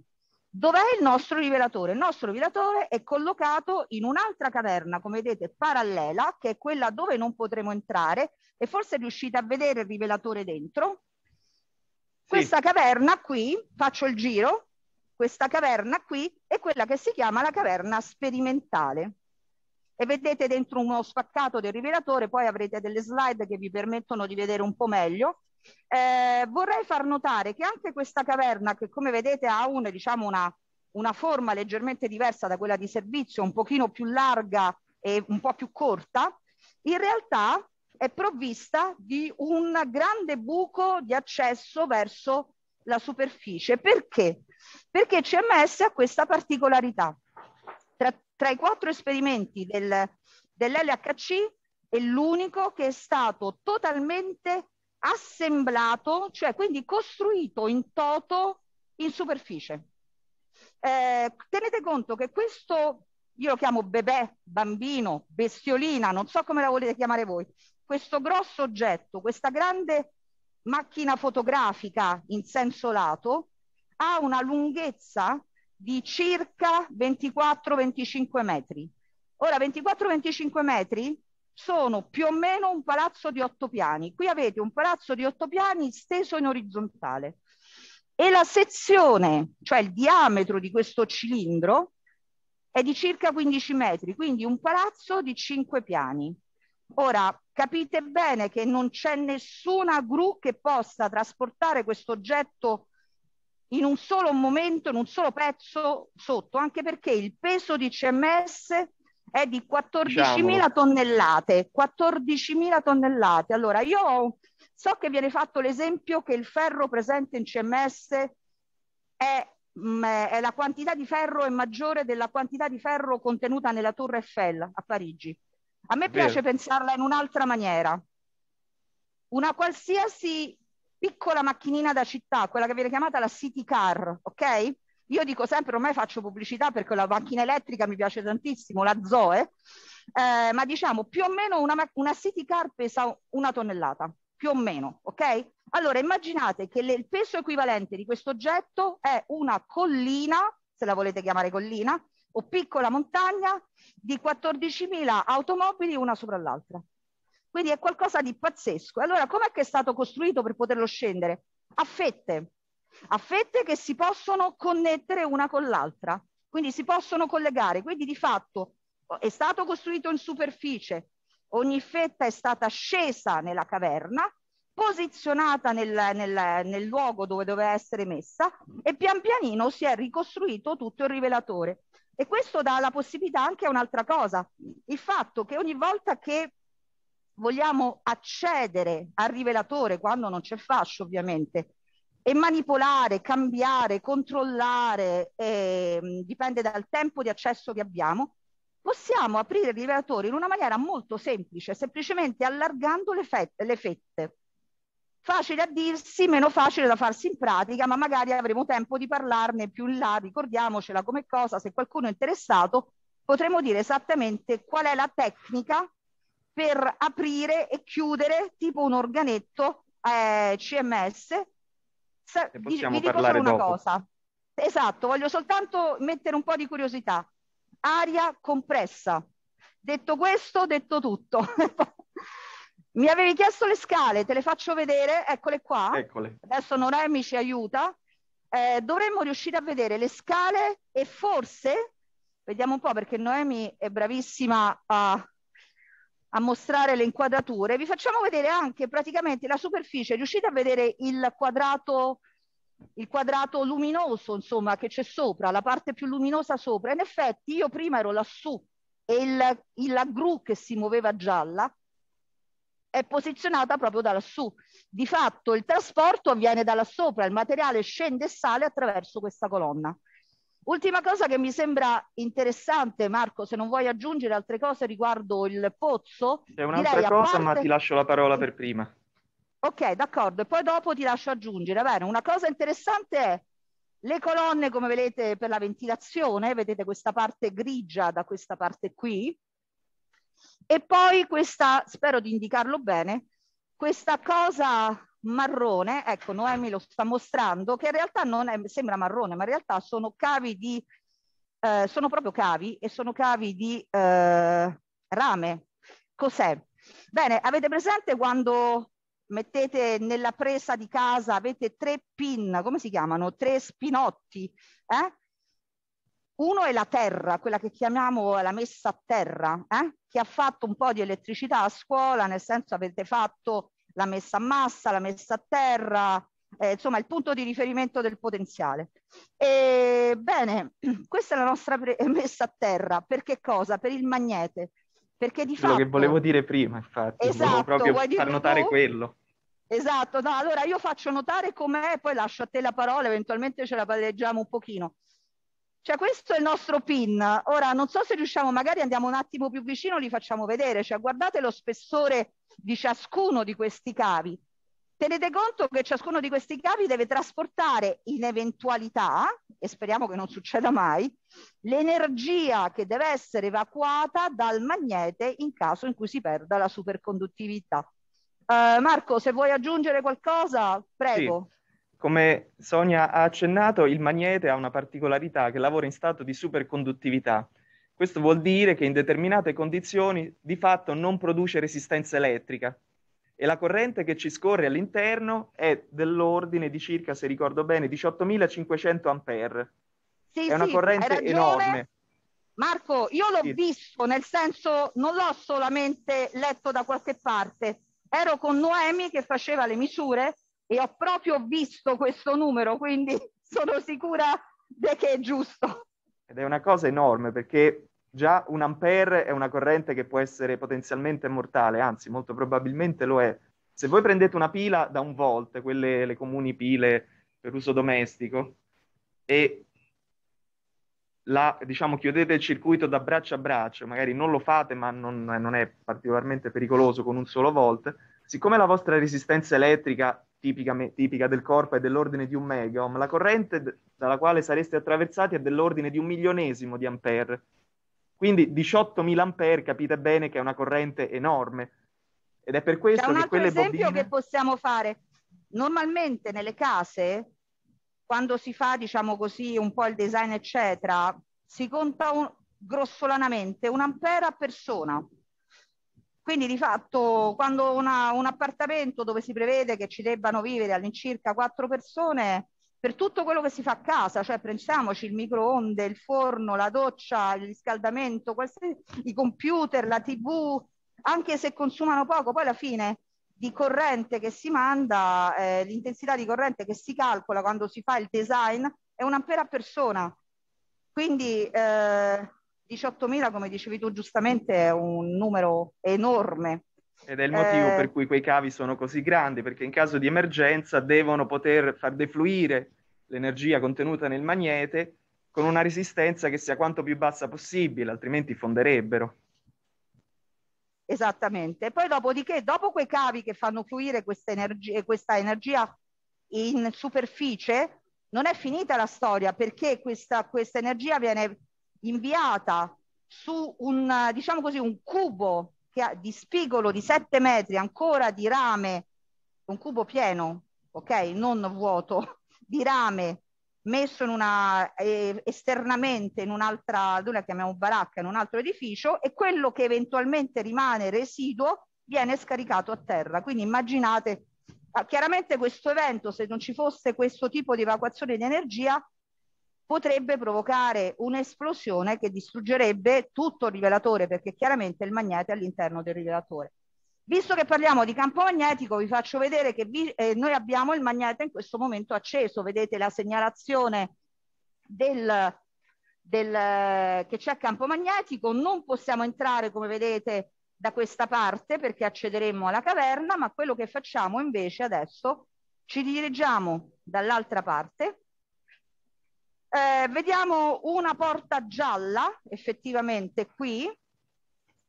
Dov'è il nostro rivelatore? Il nostro rivelatore è collocato in un'altra caverna, come vedete, parallela, che è quella dove non potremo entrare e forse riuscite a vedere il rivelatore dentro. Sì. Questa caverna qui, faccio il giro, questa caverna qui è quella che si chiama la caverna sperimentale. E vedete dentro uno spaccato del rivelatore, poi avrete delle slide che vi permettono di vedere un po' meglio. Eh, vorrei far notare che anche questa caverna, che come vedete ha un, diciamo una, una forma leggermente diversa da quella di servizio, un pochino più larga e un po' più corta, in realtà è provvista di un grande buco di accesso verso la superficie. Perché? Perché CMS ha questa particolarità. Tra, tra i quattro esperimenti del, dell'LHC è l'unico che è stato totalmente assemblato, cioè quindi costruito in toto in superficie. Eh, tenete conto che questo, io lo chiamo bebè, bambino, bestiolina, non so come la volete chiamare voi, questo grosso oggetto, questa grande macchina fotografica in senso lato, ha una lunghezza di circa 24-25 metri. Ora, 24-25 metri sono più o meno un palazzo di otto piani. Qui avete un palazzo di otto piani steso in orizzontale e la sezione, cioè il diametro di questo cilindro, è di circa 15 metri, quindi un palazzo di cinque piani. Ora, capite bene che non c'è nessuna gru che possa trasportare questo oggetto in un solo momento, in un solo pezzo sotto, anche perché il peso di CMS è di 14.000 tonnellate. 14.000 tonnellate. Allora, io so che viene fatto l'esempio che il ferro presente in CMS è, mh, mm, è, la quantità di ferro è maggiore della quantità di ferro contenuta nella Torre Eiffel a Parigi. A me piace pensarla in un'altra maniera. Una qualsiasi piccola macchinina da città, quella che viene chiamata la city car, ok? Io dico sempre, ormai faccio pubblicità perché la macchina elettrica mi piace tantissimo, la Zoe, eh, ma diciamo più o meno una, una city car pesa una tonnellata, più o meno, ok? Allora immaginate che le, il peso equivalente di questo oggetto è una collina, se la volete chiamare collina, o piccola montagna di 14.000 automobili una sopra l'altra. Quindi è qualcosa di pazzesco. Allora, com'è che è stato costruito per poterlo scendere? A fette a fette che si possono connettere una con l'altra, quindi si possono collegare. Quindi di fatto è stato costruito in superficie, ogni fetta è stata scesa nella caverna, posizionata nel, nel, nel luogo dove doveva essere messa e pian pianino si è ricostruito tutto il rivelatore. E questo dà la possibilità anche a un'altra cosa, il fatto che ogni volta che vogliamo accedere al rivelatore, quando non c'è fascio ovviamente, e manipolare, cambiare, controllare, eh, dipende dal tempo di accesso che abbiamo, possiamo aprire il rivelatore in una maniera molto semplice, semplicemente allargando le fette. Le fette. Facile a dirsi, meno facile da farsi in pratica, ma magari avremo tempo di parlarne più in là, ricordiamocela come cosa, se qualcuno è interessato, potremo dire esattamente qual è la tecnica per aprire e chiudere tipo un organetto eh, CMS. Sa- vi, vi dico solo una dopo. cosa. Esatto, voglio soltanto mettere un po' di curiosità. Aria compressa. Detto questo, detto tutto. Mi avevi chiesto le scale, te le faccio vedere, eccole qua. Eccole. Adesso Noremi ci aiuta. Eh, dovremmo riuscire a vedere le scale e forse, vediamo un po' perché Noemi è bravissima a, a mostrare le inquadrature, vi facciamo vedere anche praticamente la superficie, riuscite a vedere il quadrato, il quadrato luminoso, insomma, che c'è sopra, la parte più luminosa sopra. In effetti io prima ero lassù e il, il, la gru che si muoveva gialla è posizionata proprio da lassù. Di fatto il trasporto avviene da là sopra, il materiale scende e sale attraverso questa colonna. Ultima cosa che mi sembra interessante, Marco, se non vuoi aggiungere altre cose riguardo il pozzo. C'è un'altra direi, cosa, parte... ma ti lascio la parola per prima. Ok, d'accordo, e poi dopo ti lascio aggiungere. Bene, una cosa interessante è le colonne, come vedete, per la ventilazione, vedete questa parte grigia da questa parte qui, e poi questa, spero di indicarlo bene, questa cosa marrone, ecco Noemi lo sta mostrando, che in realtà non è, sembra marrone, ma in realtà sono cavi di, eh, sono proprio cavi e sono cavi di eh, rame. Cos'è? Bene, avete presente quando mettete nella presa di casa, avete tre pin, come si chiamano? Tre spinotti, eh? Uno è la terra, quella che chiamiamo la messa a terra, eh? chi ha fatto un po' di elettricità a scuola, nel senso avete fatto la messa a massa, la messa a terra, eh, insomma il punto di riferimento del potenziale. E, bene, questa è la nostra messa a terra, per che cosa? Per il magnete. Perché di quello fatto... che volevo dire prima, infatti, esatto, proprio far notare tu? quello. Esatto, no, allora io faccio notare com'è, poi lascio a te la parola, eventualmente ce la palleggiamo un pochino. Cioè questo è il nostro pin. Ora non so se riusciamo, magari andiamo un attimo più vicino, li facciamo vedere. Cioè guardate lo spessore di ciascuno di questi cavi. Tenete conto che ciascuno di questi cavi deve trasportare in eventualità, e speriamo che non succeda mai, l'energia che deve essere evacuata dal magnete in caso in cui si perda la superconduttività. Uh, Marco, se vuoi aggiungere qualcosa, prego. Sì. Come Sonia ha accennato, il magnete ha una particolarità che lavora in stato di superconduttività. Questo vuol dire che in determinate condizioni di fatto non produce resistenza elettrica e la corrente che ci scorre all'interno è dell'ordine di circa, se ricordo bene, 18.500 ampere. Sì, è una sì, corrente enorme. Marco, io l'ho sì. visto, nel senso non l'ho solamente letto da qualche parte. Ero con Noemi che faceva le misure e ho proprio visto questo numero, quindi sono sicura che è giusto. Ed è una cosa enorme perché già un ampere è una corrente che può essere potenzialmente mortale, anzi molto probabilmente lo è. Se voi prendete una pila da un volt, quelle le comuni pile per uso domestico, e la, diciamo, chiudete il circuito da braccio a braccio, magari non lo fate, ma non, non è particolarmente pericoloso con un solo volt, siccome la vostra resistenza elettrica tipica, tipica del corpo è dell'ordine di un megaohm, la corrente dalla quale sareste attraversati è dell'ordine di un milionesimo di ampere. Quindi 18.000 ampere, capite bene che è una corrente enorme. Ed è per questo C'è un che quelle esempio bobine... che possiamo fare. Normalmente nelle case, quando si fa, diciamo così, un po' il design, eccetera, si conta un, grossolanamente un ampere a persona quindi di fatto quando una, un appartamento dove si prevede che ci debbano vivere all'incirca quattro persone, per tutto quello che si fa a casa, cioè pensiamoci il microonde, il forno, la doccia, il riscaldamento, i computer, la tv, anche se consumano poco, poi alla fine di corrente che si manda, eh, l'intensità di corrente che si calcola quando si fa il design è un ampere a persona. Quindi eh, 18.000, come dicevi tu giustamente, è un numero enorme. Ed è il motivo eh... per cui quei cavi sono così grandi, perché in caso di emergenza devono poter far defluire l'energia contenuta nel magnete con una resistenza che sia quanto più bassa possibile, altrimenti fonderebbero. Esattamente. Poi dopodiché, dopo quei cavi che fanno fluire questa energia, questa energia in superficie, non è finita la storia perché questa, questa energia viene inviata su un, diciamo così, un cubo che ha, di spigolo di 7 metri ancora di rame, un cubo pieno, ok? Non vuoto, di rame messo in una, eh, esternamente in un'altra, noi la chiamiamo baracca, in un altro edificio e quello che eventualmente rimane residuo viene scaricato a terra. Quindi immaginate, ah, chiaramente questo evento, se non ci fosse questo tipo di evacuazione di energia, potrebbe provocare un'esplosione che distruggerebbe tutto il rivelatore perché chiaramente il magnete è all'interno del rivelatore. Visto che parliamo di campo magnetico, vi faccio vedere che vi, eh, noi abbiamo il magnete in questo momento acceso. Vedete la segnalazione del, del, che c'è campo magnetico. Non possiamo entrare, come vedete, da questa parte perché accederemmo alla caverna, ma quello che facciamo invece adesso ci dirigiamo dall'altra parte. Eh, vediamo una porta gialla effettivamente qui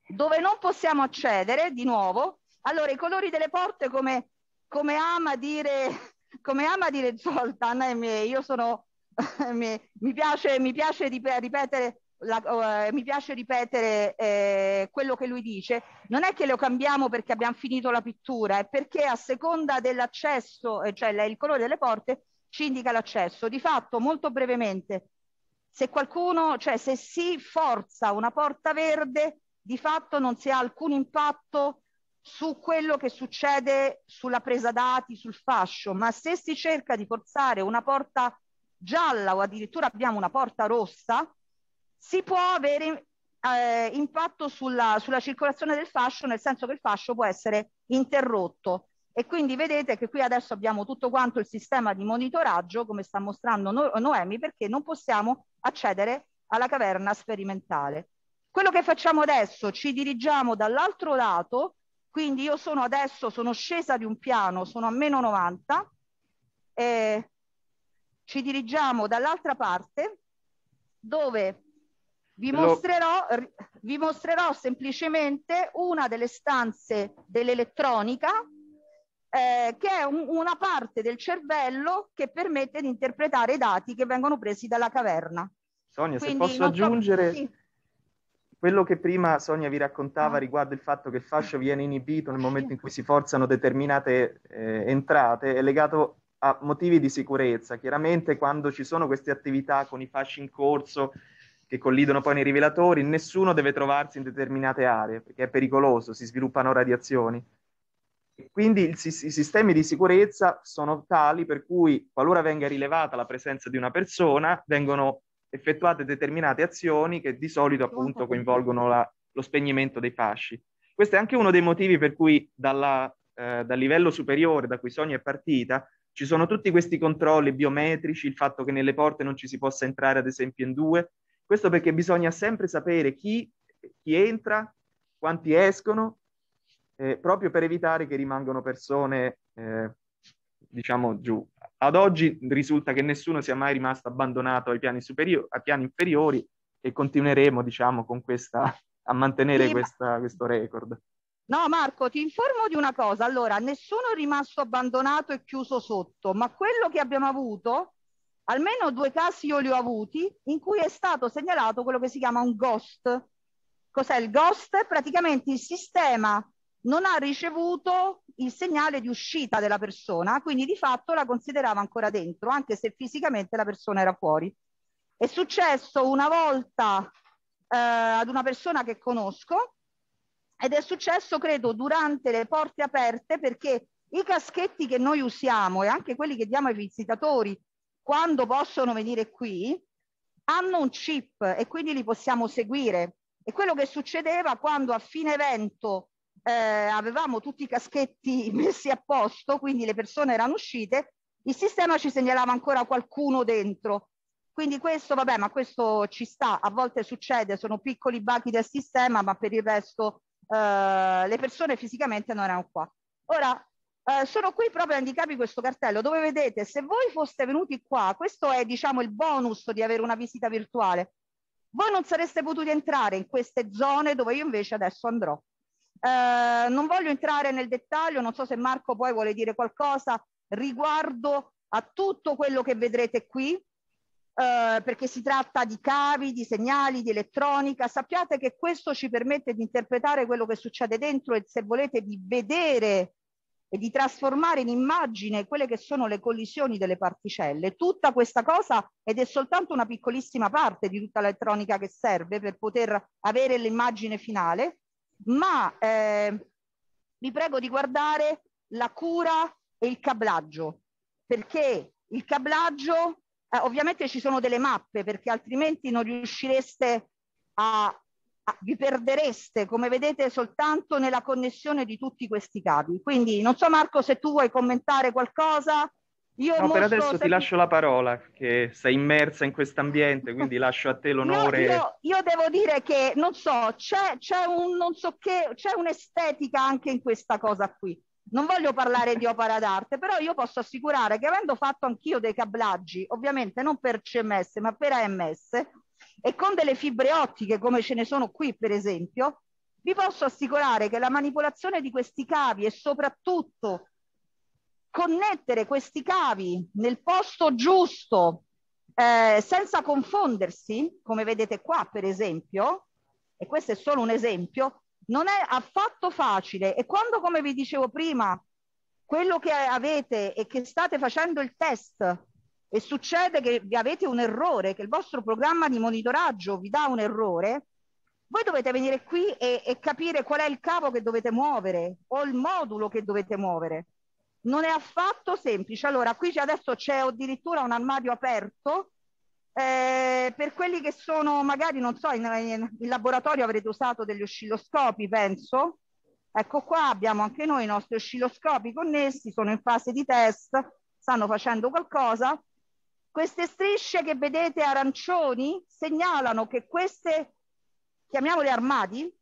dove non possiamo accedere di nuovo. Allora, i colori delle porte, come, come ama dire, come ama dire Zoltan, eh, io sono, mi, mi, piace, mi piace ripetere la, uh, mi piace ripetere eh, quello che lui dice, non è che lo cambiamo perché abbiamo finito la pittura, è perché a seconda dell'accesso, eh, cioè il colore delle porte, ci indica l'accesso. Di fatto, molto brevemente, se qualcuno, cioè se si forza una porta verde, di fatto non si ha alcun impatto su quello che succede sulla presa dati, sul fascio, ma se si cerca di forzare una porta gialla o addirittura abbiamo una porta rossa, si può avere eh, impatto sulla, sulla circolazione del fascio, nel senso che il fascio può essere interrotto. E quindi vedete che qui adesso abbiamo tutto quanto il sistema di monitoraggio, come sta mostrando no Noemi, perché non possiamo accedere alla caverna sperimentale. Quello che facciamo adesso, ci dirigiamo dall'altro lato, quindi io sono adesso, sono scesa di un piano, sono a meno 90, e ci dirigiamo dall'altra parte dove vi mostrerò, vi mostrerò semplicemente una delle stanze dell'elettronica eh, che è un, una parte del cervello che permette di interpretare i dati che vengono presi dalla caverna. Sonia, Quindi, se posso aggiungere... So, sì quello che prima Sonia vi raccontava ah. riguardo il fatto che il fascio viene inibito nel momento in cui si forzano determinate eh, entrate è legato a motivi di sicurezza. Chiaramente quando ci sono queste attività con i fasci in corso che collidono poi nei rivelatori, nessuno deve trovarsi in determinate aree perché è pericoloso, si sviluppano radiazioni. Quindi il, i sistemi di sicurezza sono tali per cui qualora venga rilevata la presenza di una persona, vengono effettuate determinate azioni che di solito appunto coinvolgono la, lo spegnimento dei fasci. Questo è anche uno dei motivi per cui dalla, eh, dal livello superiore da cui Sonia è partita ci sono tutti questi controlli biometrici, il fatto che nelle porte non ci si possa entrare ad esempio in due, questo perché bisogna sempre sapere chi, chi entra, quanti escono, eh, proprio per evitare che rimangano persone, eh, diciamo, giù. Ad oggi risulta che nessuno sia mai rimasto abbandonato ai piani, superiori, ai piani inferiori e continueremo, diciamo, con questa, a mantenere sì, questa, questo record. No, Marco, ti informo di una cosa. Allora, nessuno è rimasto abbandonato e chiuso sotto, ma quello che abbiamo avuto, almeno due casi io li ho avuti, in cui è stato segnalato quello che si chiama un ghost. Cos'è il ghost? Praticamente il sistema non ha ricevuto il segnale di uscita della persona, quindi di fatto la considerava ancora dentro, anche se fisicamente la persona era fuori. È successo una volta eh, ad una persona che conosco ed è successo, credo, durante le porte aperte perché i caschetti che noi usiamo e anche quelli che diamo ai visitatori quando possono venire qui hanno un chip e quindi li possiamo seguire. E quello che succedeva quando a fine evento eh, avevamo tutti i caschetti messi a posto, quindi le persone erano uscite, il sistema ci segnalava ancora qualcuno dentro. Quindi questo, vabbè, ma questo ci sta, a volte succede, sono piccoli bachi del sistema, ma per il resto eh, le persone fisicamente non erano qua. Ora, eh, sono qui proprio a indicarvi questo cartello dove vedete, se voi foste venuti qua, questo è diciamo il bonus di avere una visita virtuale, voi non sareste potuti entrare in queste zone dove io invece adesso andrò. Eh, non voglio entrare nel dettaglio, non so se Marco poi vuole dire qualcosa riguardo a tutto quello che vedrete qui, Uh, perché si tratta di cavi, di segnali, di elettronica. Sappiate che questo ci permette di interpretare quello che succede dentro e se volete di vedere e di trasformare in immagine quelle che sono le collisioni delle particelle. Tutta questa cosa ed è soltanto una piccolissima parte di tutta l'elettronica che serve per poter avere l'immagine finale, ma eh, vi prego di guardare la cura e il cablaggio, perché il cablaggio eh, ovviamente ci sono delle mappe perché altrimenti non riuscireste a, a, vi perdereste, come vedete, soltanto nella connessione di tutti questi cavi. Quindi non so Marco se tu vuoi commentare qualcosa. Io no, per adesso ti lascio la parola, che sei immersa in questo ambiente, quindi lascio a te l'onore. Io, io, io, devo dire che, non so, c'è, c'è un non so che, c'è un'estetica anche in questa cosa qui non voglio parlare di opera d'arte, però io posso assicurare che avendo fatto anch'io dei cablaggi, ovviamente non per CMS, ma per AMS, e con delle fibre ottiche come ce ne sono qui, per esempio, vi posso assicurare che la manipolazione di questi cavi e soprattutto connettere questi cavi nel posto giusto eh, senza confondersi, come vedete qua, per esempio, e questo è solo un esempio, non è affatto facile e quando, come vi dicevo prima, quello che avete e che state facendo il test e succede che vi avete un errore, che il vostro programma di monitoraggio vi dà un errore, voi dovete venire qui e, e capire qual è il cavo che dovete muovere o il modulo che dovete muovere. Non è affatto semplice. Allora, qui adesso c'è addirittura un armadio aperto eh, per quelli che sono magari, non so, in, in, laboratorio avrete usato degli oscilloscopi, penso. Ecco qua abbiamo anche noi i nostri oscilloscopi connessi, sono in fase di test, stanno facendo qualcosa. Queste strisce che vedete arancioni segnalano che queste, chiamiamole armadi,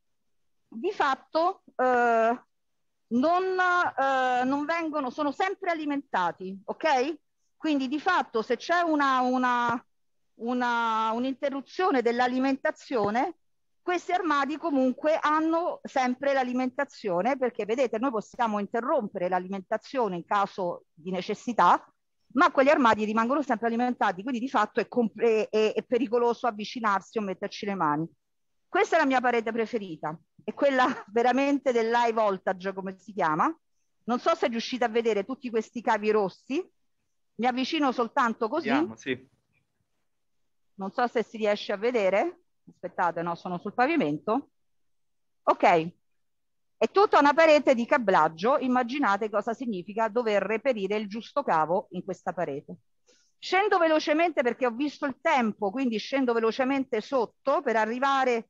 di fatto eh, non, eh, non vengono, sono sempre alimentati, ok? Quindi di fatto se c'è una, una una, un'interruzione dell'alimentazione, questi armadi comunque hanno sempre l'alimentazione perché vedete noi possiamo interrompere l'alimentazione in caso di necessità, ma quegli armadi rimangono sempre alimentati, quindi di fatto è, è, è pericoloso avvicinarsi o metterci le mani. Questa è la mia parete preferita, è quella veramente dell'high voltage, come si chiama. Non so se riuscite a vedere tutti questi cavi rossi. Mi avvicino soltanto così. Vediamo, sì. Non so se si riesce a vedere. Aspettate, no, sono sul pavimento. Ok, è tutta una parete di cablaggio. Immaginate cosa significa dover reperire il giusto cavo in questa parete. Scendo velocemente perché ho visto il tempo, quindi scendo velocemente sotto per arrivare...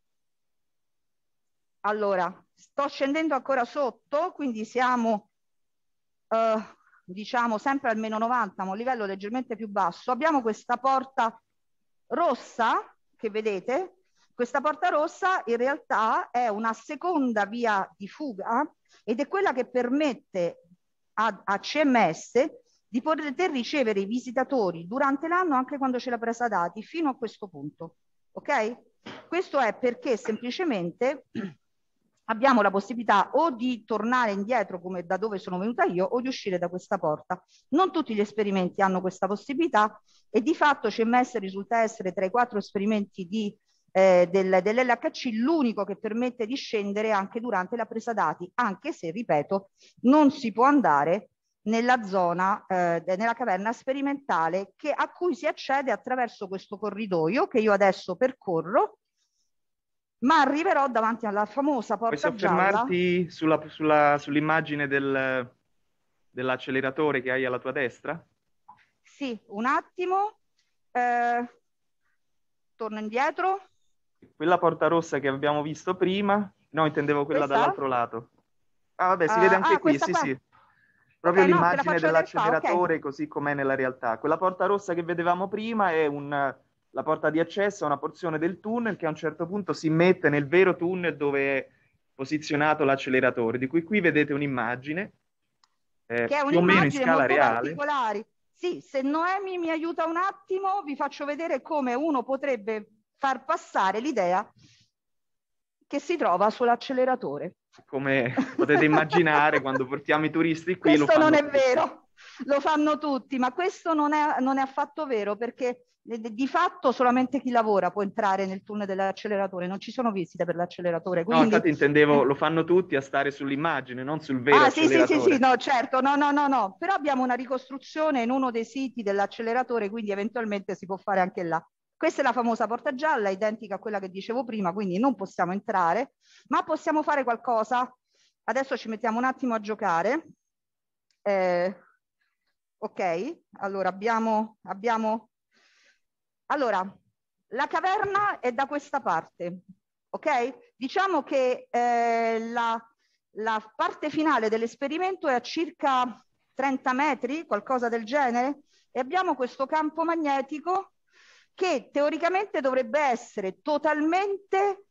Allora, sto scendendo ancora sotto, quindi siamo, uh, diciamo, sempre al meno 90, ma un livello leggermente più basso. Abbiamo questa porta rossa che vedete, questa porta rossa in realtà è una seconda via di fuga ed è quella che permette a, a CMS di poter ricevere i visitatori durante l'anno anche quando c'è la presa dati fino a questo punto. Ok? Questo è perché semplicemente abbiamo la possibilità o di tornare indietro come da dove sono venuta io o di uscire da questa porta. Non tutti gli esperimenti hanno questa possibilità e di fatto CMS risulta essere tra i quattro esperimenti di, eh, del, dell'LHC l'unico che permette di scendere anche durante la presa dati, anche se, ripeto, non si può andare nella zona, eh, nella caverna sperimentale che, a cui si accede attraverso questo corridoio che io adesso percorro ma arriverò davanti alla famosa porta Puoi soffermarti sulla, sulla, sull'immagine del, dell'acceleratore che hai alla tua destra? Sì, un attimo. Eh, torno indietro. Quella porta rossa che abbiamo visto prima, no, intendevo quella Questa? dall'altro lato. Ah, vabbè, si uh, vede anche ah, qui, sì, qua. sì. Proprio okay, l'immagine no, dell'acceleratore okay. così com'è nella realtà. Quella porta rossa che vedevamo prima è un la porta di accesso a una porzione del tunnel che a un certo punto si mette nel vero tunnel dove è posizionato l'acceleratore, di cui qui vedete un'immagine eh, che è più o meno in scala reale. Sì, se Noemi mi aiuta un attimo, vi faccio vedere come uno potrebbe far passare l'idea che si trova sull'acceleratore. Come potete immaginare, quando portiamo i turisti qui... Questo non è vero, lo fanno tutti, ma questo non è, non è affatto vero perché di fatto solamente chi lavora può entrare nel tunnel dell'acceleratore, non ci sono visite per l'acceleratore. Quindi... No, infatti intendevo, lo fanno tutti a stare sull'immagine, non sul vero ah, sì, sì, sì, sì, no, certo, no, no, no, no, però abbiamo una ricostruzione in uno dei siti dell'acceleratore, quindi eventualmente si può fare anche là. Questa è la famosa porta gialla, identica a quella che dicevo prima, quindi non possiamo entrare, ma possiamo fare qualcosa. Adesso ci mettiamo un attimo a giocare. Eh, ok, allora abbiamo, abbiamo allora, la caverna è da questa parte, ok? Diciamo che eh, la, la parte finale dell'esperimento è a circa 30 metri, qualcosa del genere, e abbiamo questo campo magnetico che teoricamente dovrebbe essere totalmente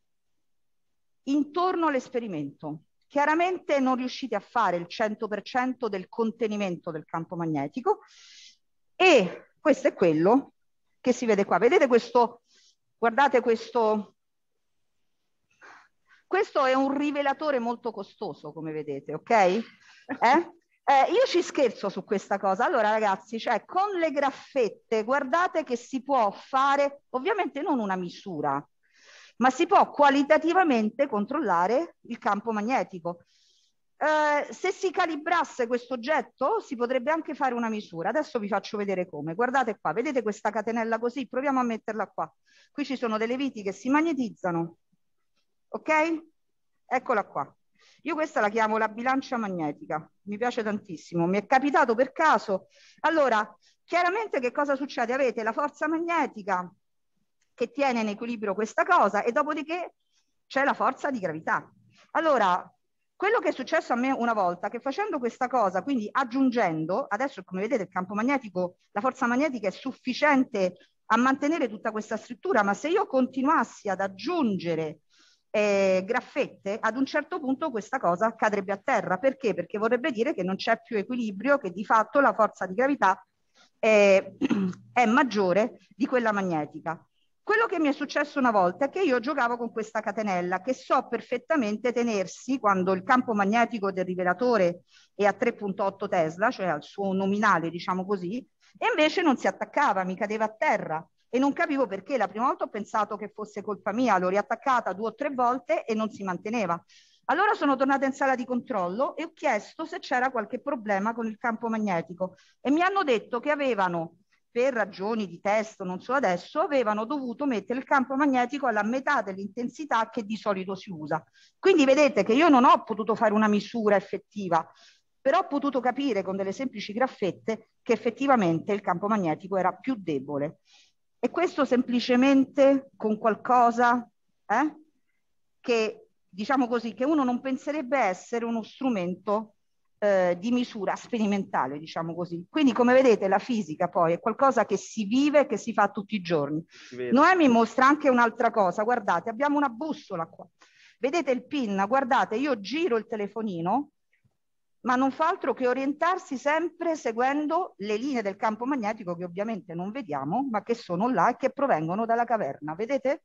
intorno all'esperimento. Chiaramente non riuscite a fare il 100% del contenimento del campo magnetico e questo è quello che si vede qua. Vedete questo, guardate questo, questo è un rivelatore molto costoso, come vedete, ok? Eh? Eh, io ci scherzo su questa cosa. Allora, ragazzi, cioè, con le graffette, guardate che si può fare, ovviamente non una misura, ma si può qualitativamente controllare il campo magnetico. Eh, se si calibrasse questo oggetto si potrebbe anche fare una misura. Adesso vi faccio vedere come. Guardate qua, vedete questa catenella così? Proviamo a metterla qua. Qui ci sono delle viti che si magnetizzano. Ok? Eccola qua. Io questa la chiamo la bilancia magnetica. Mi piace tantissimo. Mi è capitato per caso. Allora, chiaramente che cosa succede? Avete la forza magnetica che tiene in equilibrio questa cosa e dopodiché c'è la forza di gravità. Allora, quello che è successo a me una volta, che facendo questa cosa, quindi aggiungendo, adesso come vedete il campo magnetico, la forza magnetica è sufficiente a mantenere tutta questa struttura, ma se io continuassi ad aggiungere eh, graffette, ad un certo punto questa cosa cadrebbe a terra. Perché? Perché vorrebbe dire che non c'è più equilibrio, che di fatto la forza di gravità è, è maggiore di quella magnetica. Quello che mi è successo una volta è che io giocavo con questa catenella che so perfettamente tenersi quando il campo magnetico del rivelatore è a 3.8 Tesla, cioè al suo nominale, diciamo così, e invece non si attaccava, mi cadeva a terra e non capivo perché. La prima volta ho pensato che fosse colpa mia, l'ho riattaccata due o tre volte e non si manteneva. Allora sono tornata in sala di controllo e ho chiesto se c'era qualche problema con il campo magnetico e mi hanno detto che avevano per ragioni di testo, non so adesso, avevano dovuto mettere il campo magnetico alla metà dell'intensità che di solito si usa. Quindi vedete che io non ho potuto fare una misura effettiva, però ho potuto capire con delle semplici graffette che effettivamente il campo magnetico era più debole. E questo semplicemente con qualcosa eh, che, diciamo così, che uno non penserebbe essere uno strumento eh, di misura sperimentale, diciamo così. Quindi, come vedete, la fisica poi è qualcosa che si vive e che si fa tutti i giorni. Noemi mostra anche un'altra cosa. Guardate, abbiamo una bussola qua. Vedete il pin? Guardate, io giro il telefonino, ma non fa altro che orientarsi sempre seguendo le linee del campo magnetico che ovviamente non vediamo, ma che sono là e che provengono dalla caverna. Vedete?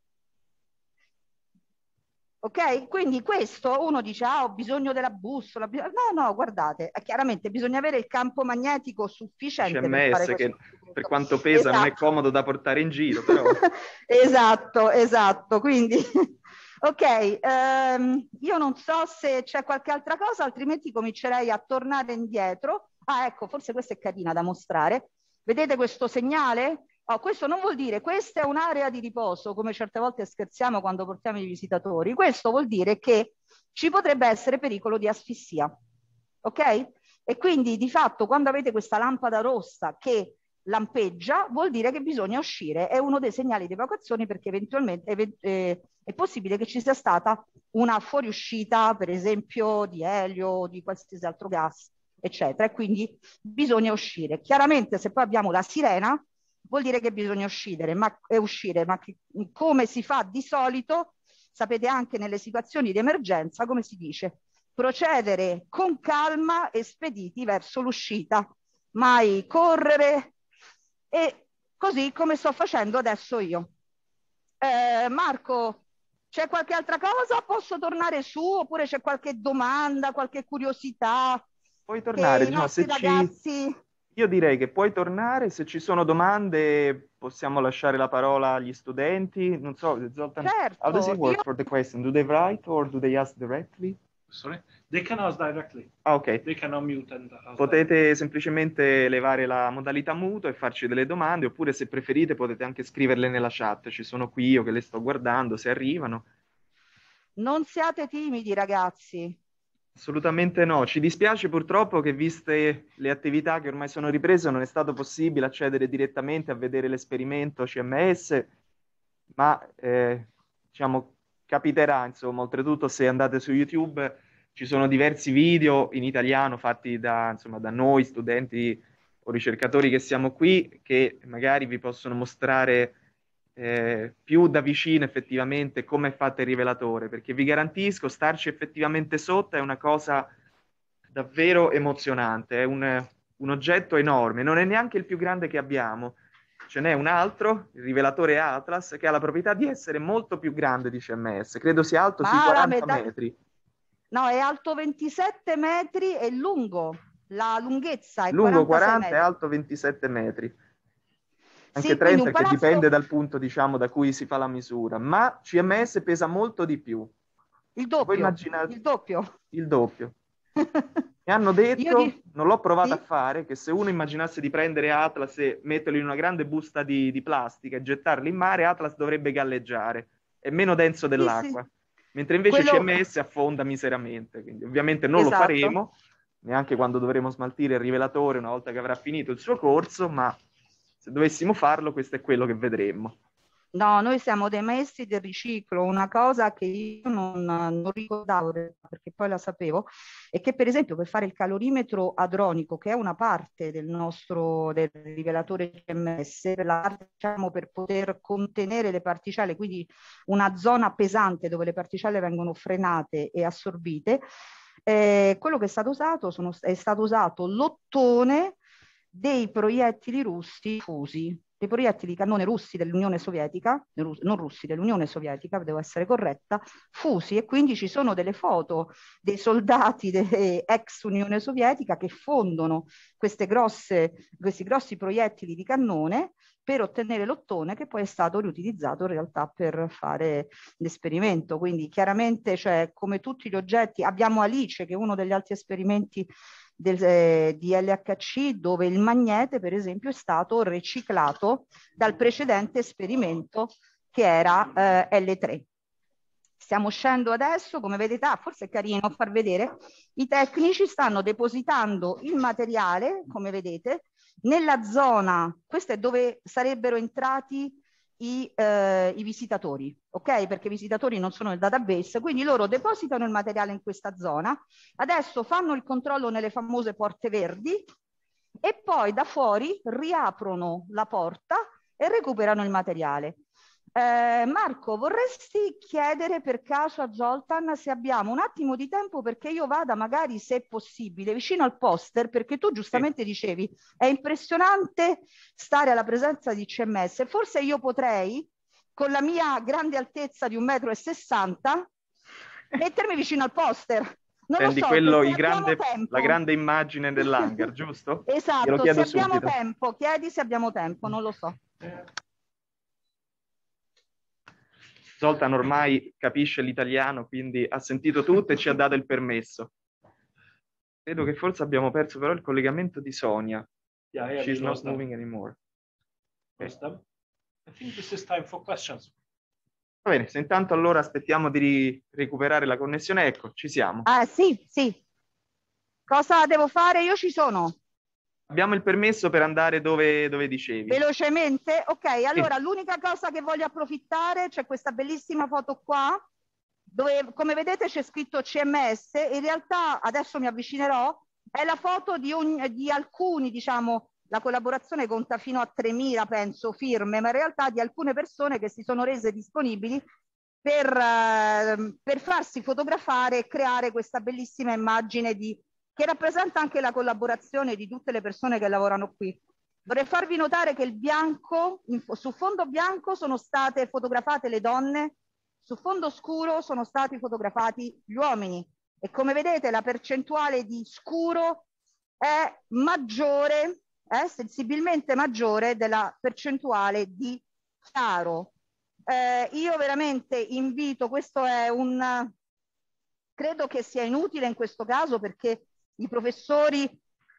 Ok? Quindi questo uno dice, ah, ho bisogno della bussola. No, no, guardate, eh, chiaramente bisogna avere il campo magnetico sufficiente. CMS per che per quanto pesa esatto. non è esatto. comodo da portare in giro, però. esatto, esatto. Quindi, ok, um, io non so se c'è qualche altra cosa, altrimenti comincerei a tornare indietro. Ah, ecco, forse questa è carina da mostrare. Vedete questo segnale? Oh, questo non vuol dire questa è un'area di riposo, come certe volte scherziamo quando portiamo i visitatori. Questo vuol dire che ci potrebbe essere pericolo di asfissia. Ok? E quindi di fatto quando avete questa lampada rossa che lampeggia vuol dire che bisogna uscire. È uno dei segnali di evacuazione perché eventualmente eh, è possibile che ci sia stata una fuoriuscita, per esempio, di elio, di qualsiasi altro gas, eccetera. E quindi bisogna uscire. Chiaramente se poi abbiamo la sirena, vuol dire che bisogna uscire, ma, eh, uscire, ma che, come si fa di solito, sapete anche nelle situazioni di emergenza, come si dice, procedere con calma e spediti verso l'uscita, mai correre e così come sto facendo adesso io. Eh, Marco, c'è qualche altra cosa? Posso tornare su oppure c'è qualche domanda, qualche curiosità? Puoi tornare, no, se ragazzi... ci... Io direi che puoi tornare, se ci sono domande possiamo lasciare la parola agli studenti. Non so, Zoltan, certo, how does it work io... for the question? Do they write or do they ask directly? Sorry? They can ask directly. Ah, ok. They can unmute and potete directly. semplicemente levare la modalità muto e farci delle domande, oppure se preferite potete anche scriverle nella chat. Ci sono qui io che le sto guardando, se arrivano. Non siate timidi, ragazzi. Assolutamente no, ci dispiace purtroppo che viste le attività che ormai sono riprese non è stato possibile accedere direttamente a vedere l'esperimento CMS, ma eh, diciamo capiterà, insomma, oltretutto se andate su YouTube ci sono diversi video in italiano fatti da, insomma, da noi studenti o ricercatori che siamo qui che magari vi possono mostrare eh, più da vicino effettivamente come è fatto il rivelatore, perché vi garantisco, starci effettivamente sotto è una cosa davvero emozionante, è un, un oggetto enorme, non è neanche il più grande che abbiamo, ce n'è un altro, il rivelatore Atlas, che ha la proprietà di essere molto più grande di CMS, credo sia alto sui 40 metà... metri. No, è alto 27 metri e lungo, la lunghezza è lungo 40 e alto 27 metri anche sì, 30 palazzo... che dipende dal punto diciamo da cui si fa la misura, ma CMS pesa molto di più. Il doppio. Immaginate... Il doppio. Il doppio. Mi hanno detto, di... non l'ho provato sì? a fare, che se uno immaginasse di prendere Atlas e metterlo in una grande busta di, di plastica e gettarlo in mare, Atlas dovrebbe galleggiare, è meno denso dell'acqua. Sì, Mentre invece Quello... CMS affonda miseramente, quindi ovviamente non esatto. lo faremo, neanche quando dovremo smaltire il rivelatore una volta che avrà finito il suo corso, ma se dovessimo farlo, questo è quello che vedremmo. No, noi siamo dei maestri del riciclo, una cosa che io non, non, ricordavo perché poi la sapevo, è che per esempio per fare il calorimetro adronico, che è una parte del nostro del rivelatore CMS, parte, diciamo, per poter contenere le particelle, quindi una zona pesante dove le particelle vengono frenate e assorbite, eh, quello che è stato usato sono, è stato usato l'ottone dei proiettili russi fusi, dei proiettili cannone russi dell'Unione Sovietica, non russi, dell'Unione Sovietica, devo essere corretta, fusi e quindi ci sono delle foto dei soldati dell'ex Unione Sovietica che fondono grosse, questi grossi proiettili di cannone per ottenere l'ottone che poi è stato riutilizzato in realtà per fare l'esperimento. Quindi chiaramente, cioè, come tutti gli oggetti, abbiamo Alice che è uno degli altri esperimenti del, eh, di LHC dove il magnete per esempio è stato riciclato dal precedente esperimento che era eh, L3. Stiamo uscendo adesso, come vedete, ah, forse è carino far vedere, i tecnici stanno depositando il materiale, come vedete, nella zona, questa è dove sarebbero entrati i, eh, i, visitatori, ok? Perché i visitatori non sono nel database, quindi loro depositano il materiale in questa zona, adesso fanno il controllo nelle famose porte verdi e poi da fuori riaprono la porta e recuperano il materiale. Eh, Marco, vorresti chiedere per caso a Zoltan se abbiamo un attimo di tempo perché io vada magari, se è possibile, vicino al poster, perché tu giustamente sì. dicevi è impressionante stare alla presenza di CMS. Forse io potrei, con la mia grande altezza di 1,60 m, mettermi vicino al poster. Non Prendi so, quello, grande, la grande immagine dell'hangar, giusto? Esatto, se abbiamo subito. tempo, chiedi se abbiamo tempo, non lo so. Zoltan ormai capisce l'italiano, quindi ha sentito tutto e ci ha dato il permesso. Credo che forse abbiamo perso però il collegamento di Sonia. Yeah, yeah, She's not moving them. anymore. Okay. I think this is time for questions. Va bene, se intanto allora aspettiamo di recuperare la connessione, ecco, ci siamo. Ah, sì, sì. Cosa devo fare? Io ci sono. Abbiamo il permesso per andare dove, dove dicevi. Velocemente? Ok, allora sì. l'unica cosa che voglio approfittare, c'è questa bellissima foto qua, dove come vedete c'è scritto CMS, in realtà adesso mi avvicinerò, è la foto di, un, di alcuni diciamo, la collaborazione conta fino a 3.000, penso, firme, ma in realtà di alcune persone che si sono rese disponibili per, eh, per farsi fotografare e creare questa bellissima immagine di, che rappresenta anche la collaborazione di tutte le persone che lavorano qui. Vorrei farvi notare che il bianco, su fondo bianco sono state fotografate le donne, su fondo scuro sono stati fotografati gli uomini e come vedete la percentuale di scuro è maggiore, è sensibilmente maggiore della percentuale di chiaro. Eh, io veramente invito, questo è un, credo che sia inutile in questo caso perché i professori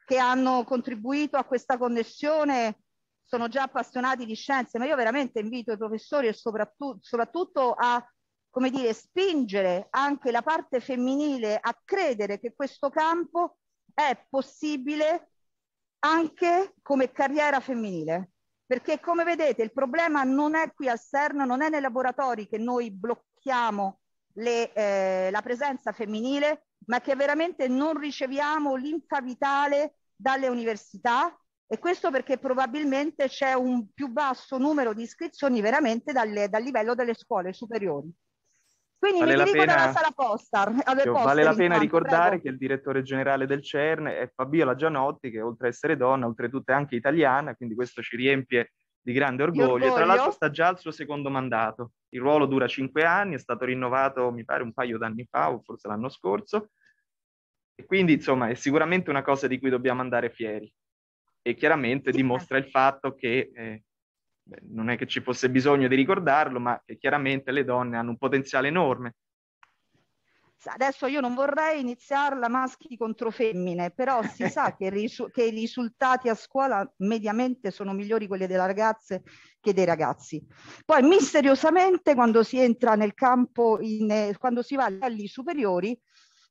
che hanno contribuito a questa connessione sono già appassionati di scienze, ma io veramente invito i professori e soprattutto, soprattutto a come dire, spingere anche la parte femminile a credere che questo campo è possibile anche come carriera femminile. Perché come vedete il problema non è qui al CERN, non è nei laboratori che noi blocchiamo le, eh, la presenza femminile, ma che veramente non riceviamo linfa vitale dalle università e questo perché probabilmente c'è un più basso numero di iscrizioni veramente dalle, dal livello delle scuole superiori. Quindi vale mi dirigo pena, dalla sala Postar. Vale la pena ricordare prego. che il direttore generale del CERN è Fabiola Gianotti, che oltre ad essere donna, oltretutto è anche italiana, quindi questo ci riempie di grande orgoglio. orgoglio. Tra l'altro sta già al suo secondo mandato. Il ruolo dura cinque anni, è stato rinnovato, mi pare, un paio d'anni fa, o forse l'anno scorso. E quindi, insomma, è sicuramente una cosa di cui dobbiamo andare fieri. E chiaramente dimostra il fatto che eh, beh, non è che ci fosse bisogno di ricordarlo, ma che chiaramente le donne hanno un potenziale enorme. Adesso io non vorrei iniziarla maschi contro femmine, però si sa che, risu- che, i risultati a scuola mediamente sono migliori quelli delle ragazze che dei ragazzi. Poi misteriosamente quando si entra nel campo, in, quando si va agli superiori,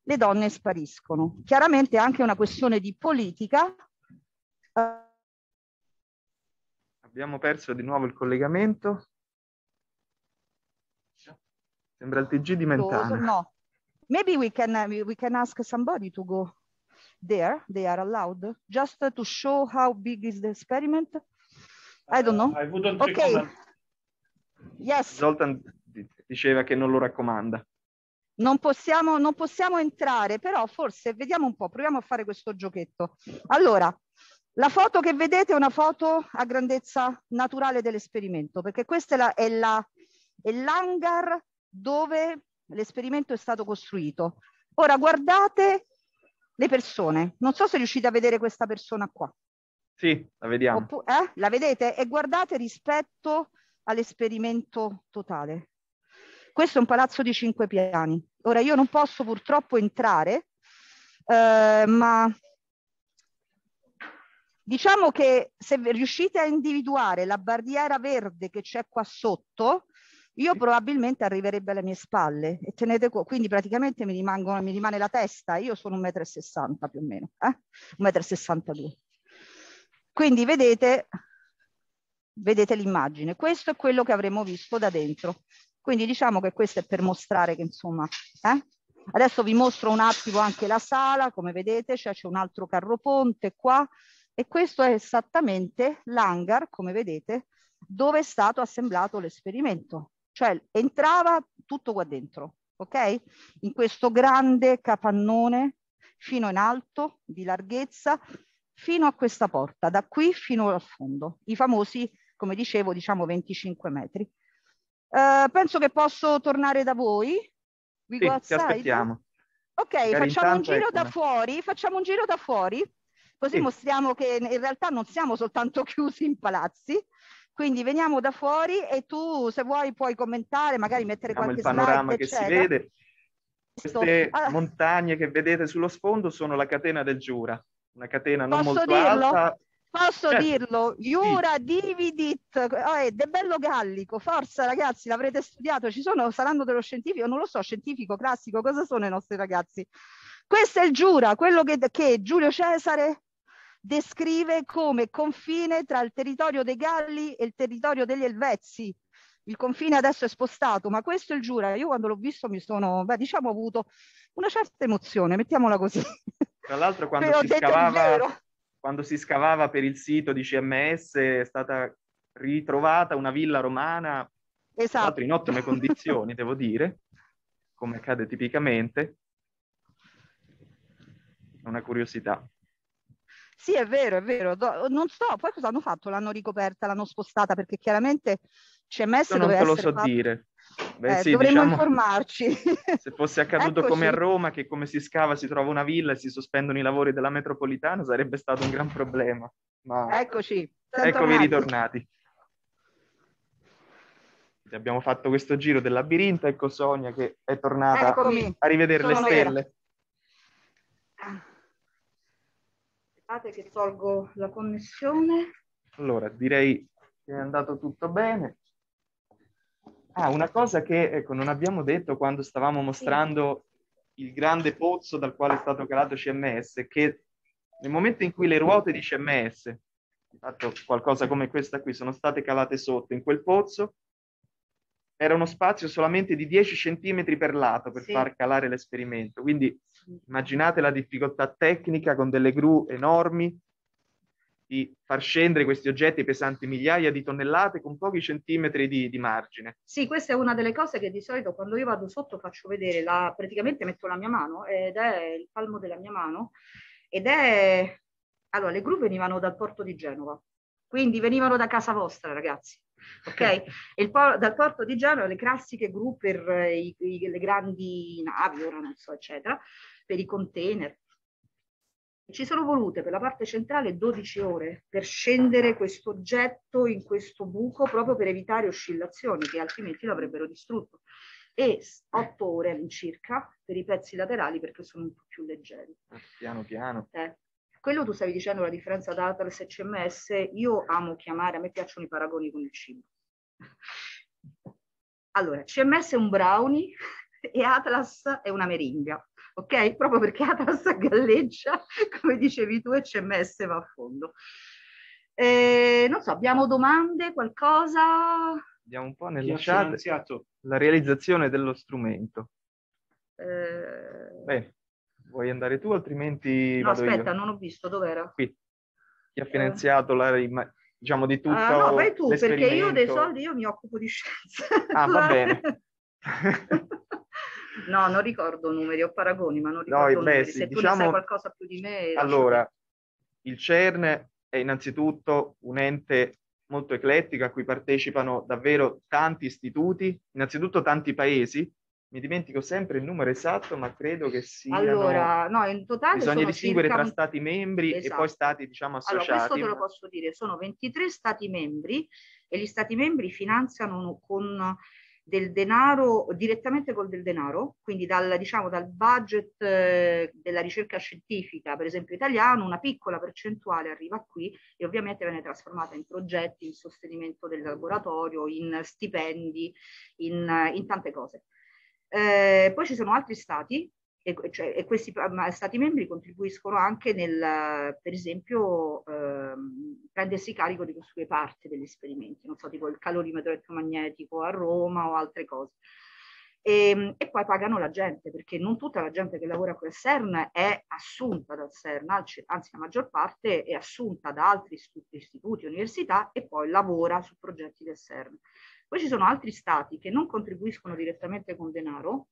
le donne spariscono. Chiaramente è anche una questione di politica. Abbiamo perso di nuovo il collegamento. Sembra il TG di Mentana. No. Maybe we can, we can ask somebody to go there. They are allowed. Just to show how big is the experiment. I don't know. Uh, I wouldn't okay. Recommend. Yes. Zoltan diceva che non lo raccomanda non possiamo, non possiamo entrare, però forse vediamo un po', proviamo a fare questo giochetto. Allora, la foto che vedete è una foto a grandezza naturale dell'esperimento, perché questo è, è, la, è l'hangar dove l'esperimento è stato costruito. Ora guardate le persone. Non so se riuscite a vedere questa persona qua. Sì, la vediamo. Oppu- eh? La vedete? E guardate rispetto all'esperimento totale. Questo è un palazzo di cinque piani. Ora io non posso purtroppo entrare, eh, ma diciamo che se riuscite a individuare la barriera verde che c'è qua sotto, io probabilmente arriverebbe alle mie spalle e tenete co- quindi praticamente mi, rimangono, mi rimane la testa, io sono 1,60 m più o meno, eh? 1,62 m. Quindi vedete, vedete l'immagine, questo è quello che avremmo visto da dentro. Quindi diciamo che questo è per mostrare che insomma, eh? adesso vi mostro un attimo anche la sala, come vedete cioè c'è un altro carro ponte qua e questo è esattamente l'hangar, come vedete, dove è stato assemblato l'esperimento. Cioè entrava tutto qua dentro, ok? In questo grande capannone fino in alto, di larghezza, fino a questa porta, da qui fino al fondo, i famosi, come dicevo, diciamo 25 metri. Uh, penso che posso tornare da voi. We sì, ti aspettiamo. Ok, Magari facciamo un giro da fuori, facciamo un giro da fuori, così sì. mostriamo che in realtà non siamo soltanto chiusi in palazzi, quindi veniamo da fuori e tu se vuoi puoi commentare, magari mettere Vediamo qualche il panorama slide, che eccetera. si vede. Queste ah. montagne che vedete sullo sfondo sono la catena del Giura, una catena non Posso molto dirlo? alta, Posso certo. dirlo? Iura sì. dividit, oh, è De Bello Gallico, forza ragazzi, l'avrete studiato, ci sono, saranno dello scientifico, non lo so, scientifico, classico, cosa sono i nostri ragazzi? Questo è il Giura, quello che, che Giulio Cesare descrive come confine tra il territorio dei Galli e il territorio degli Elvezzi. Il confine adesso è spostato, ma questo è il Giura. Io quando l'ho visto mi sono, beh, diciamo, avuto una certa emozione, mettiamola così. Tra l'altro quando si scavava quando si scavava per il sito di CMS è stata ritrovata una villa romana, esatto. in ottime condizioni, devo dire, come accade tipicamente. Una curiosità. Sì, è vero, è vero. Non so, poi cosa hanno fatto? L'hanno ricoperta, l'hanno spostata perché chiaramente CMS Io non te lo so fatto... dire. Beh, eh, sì, dovremmo diciamo, informarci. Se fosse accaduto Eccoci. come a Roma, che come si scava si trova una villa e si sospendono i lavori della metropolitana, sarebbe stato un gran problema. Ma... Eccoci. Eccovi ritornati. Abbiamo fatto questo giro del labirinto, ecco Sonia che è tornata Eccomi. a rivedere Sono le stelle. Aspettate che tolgo la connessione. Allora, direi che è andato tutto bene. Ah, una cosa che ecco, non abbiamo detto quando stavamo mostrando il grande pozzo dal quale è stato calato CMS, che nel momento in cui le ruote di CMS, fatto qualcosa come questa qui, sono state calate sotto in quel pozzo, era uno spazio solamente di 10 centimetri per lato per sì. far calare l'esperimento. Quindi immaginate la difficoltà tecnica con delle gru enormi di far scendere questi oggetti pesanti migliaia di tonnellate con pochi centimetri di, di, margine. Sì, questa è una delle cose che di solito quando io vado sotto faccio vedere, la, praticamente metto la mia mano ed è il palmo della mia mano ed è... Allora, le gru venivano dal porto di Genova, quindi venivano da casa vostra, ragazzi. Ok? Il, dal porto di Genova le classiche gru per i, i, le grandi navi, ora non so, eccetera, per i container. Ci sono volute per la parte centrale 12 ore per scendere questo oggetto in questo buco proprio per evitare oscillazioni che altrimenti l'avrebbero distrutto e 8 ore all'incirca per i pezzi laterali perché sono un po' più leggeri. Ah, piano piano. Eh. Quello tu stavi dicendo la differenza tra Atlas e CMS, io amo chiamare, a me piacciono i paragoni con il cibo. Allora, CMS è un brownie e Atlas è una meringa ok? Proprio perché Atlas galleggia, come dicevi tu, e CMS va a fondo. Eh, non so, abbiamo domande, qualcosa? Vediamo un po' nella chat la realizzazione dello strumento. Eh... Beh, vuoi andare tu, altrimenti No, aspetta, io. non ho visto, dov'era? Qui. Chi ha finanziato eh. la, diciamo di tutto ah, No, vai tu, perché io dei soldi io mi occupo di scienza. Ah, va bene. No, non ricordo numeri, ho paragoni, ma non ricordo no, numeri. Beh, sì, Se tu diciamo, sai qualcosa più di me... Allora, il CERN è innanzitutto un ente molto eclettico a cui partecipano davvero tanti istituti, innanzitutto tanti paesi. Mi dimentico sempre il numero esatto, ma credo che sia. Allora, no, in totale bisogna distinguere tra stati membri esatto. e poi esatto. stati, diciamo, associati. Allora, questo te lo posso dire, sono 23 stati membri e gli stati membri finanziano con del denaro direttamente col del denaro, quindi dal, diciamo, dal budget eh, della ricerca scientifica, per esempio italiano, una piccola percentuale arriva qui e ovviamente viene trasformata in progetti, in sostenimento del laboratorio, in stipendi, in, in tante cose. Eh, poi ci sono altri stati e, cioè, e, questi stati membri contribuiscono anche nel, per esempio, ehm, prendersi carico di costruire parte degli esperimenti, non so, tipo il calorimetro elettromagnetico a Roma o altre cose. E, ehm, e, poi pagano la gente, perché non tutta la gente che lavora con il CERN è assunta dal CERN, anzi la maggior parte è assunta da altri istituti, istituti università e poi lavora su progetti del CERN. Poi ci sono altri stati che non contribuiscono direttamente con denaro,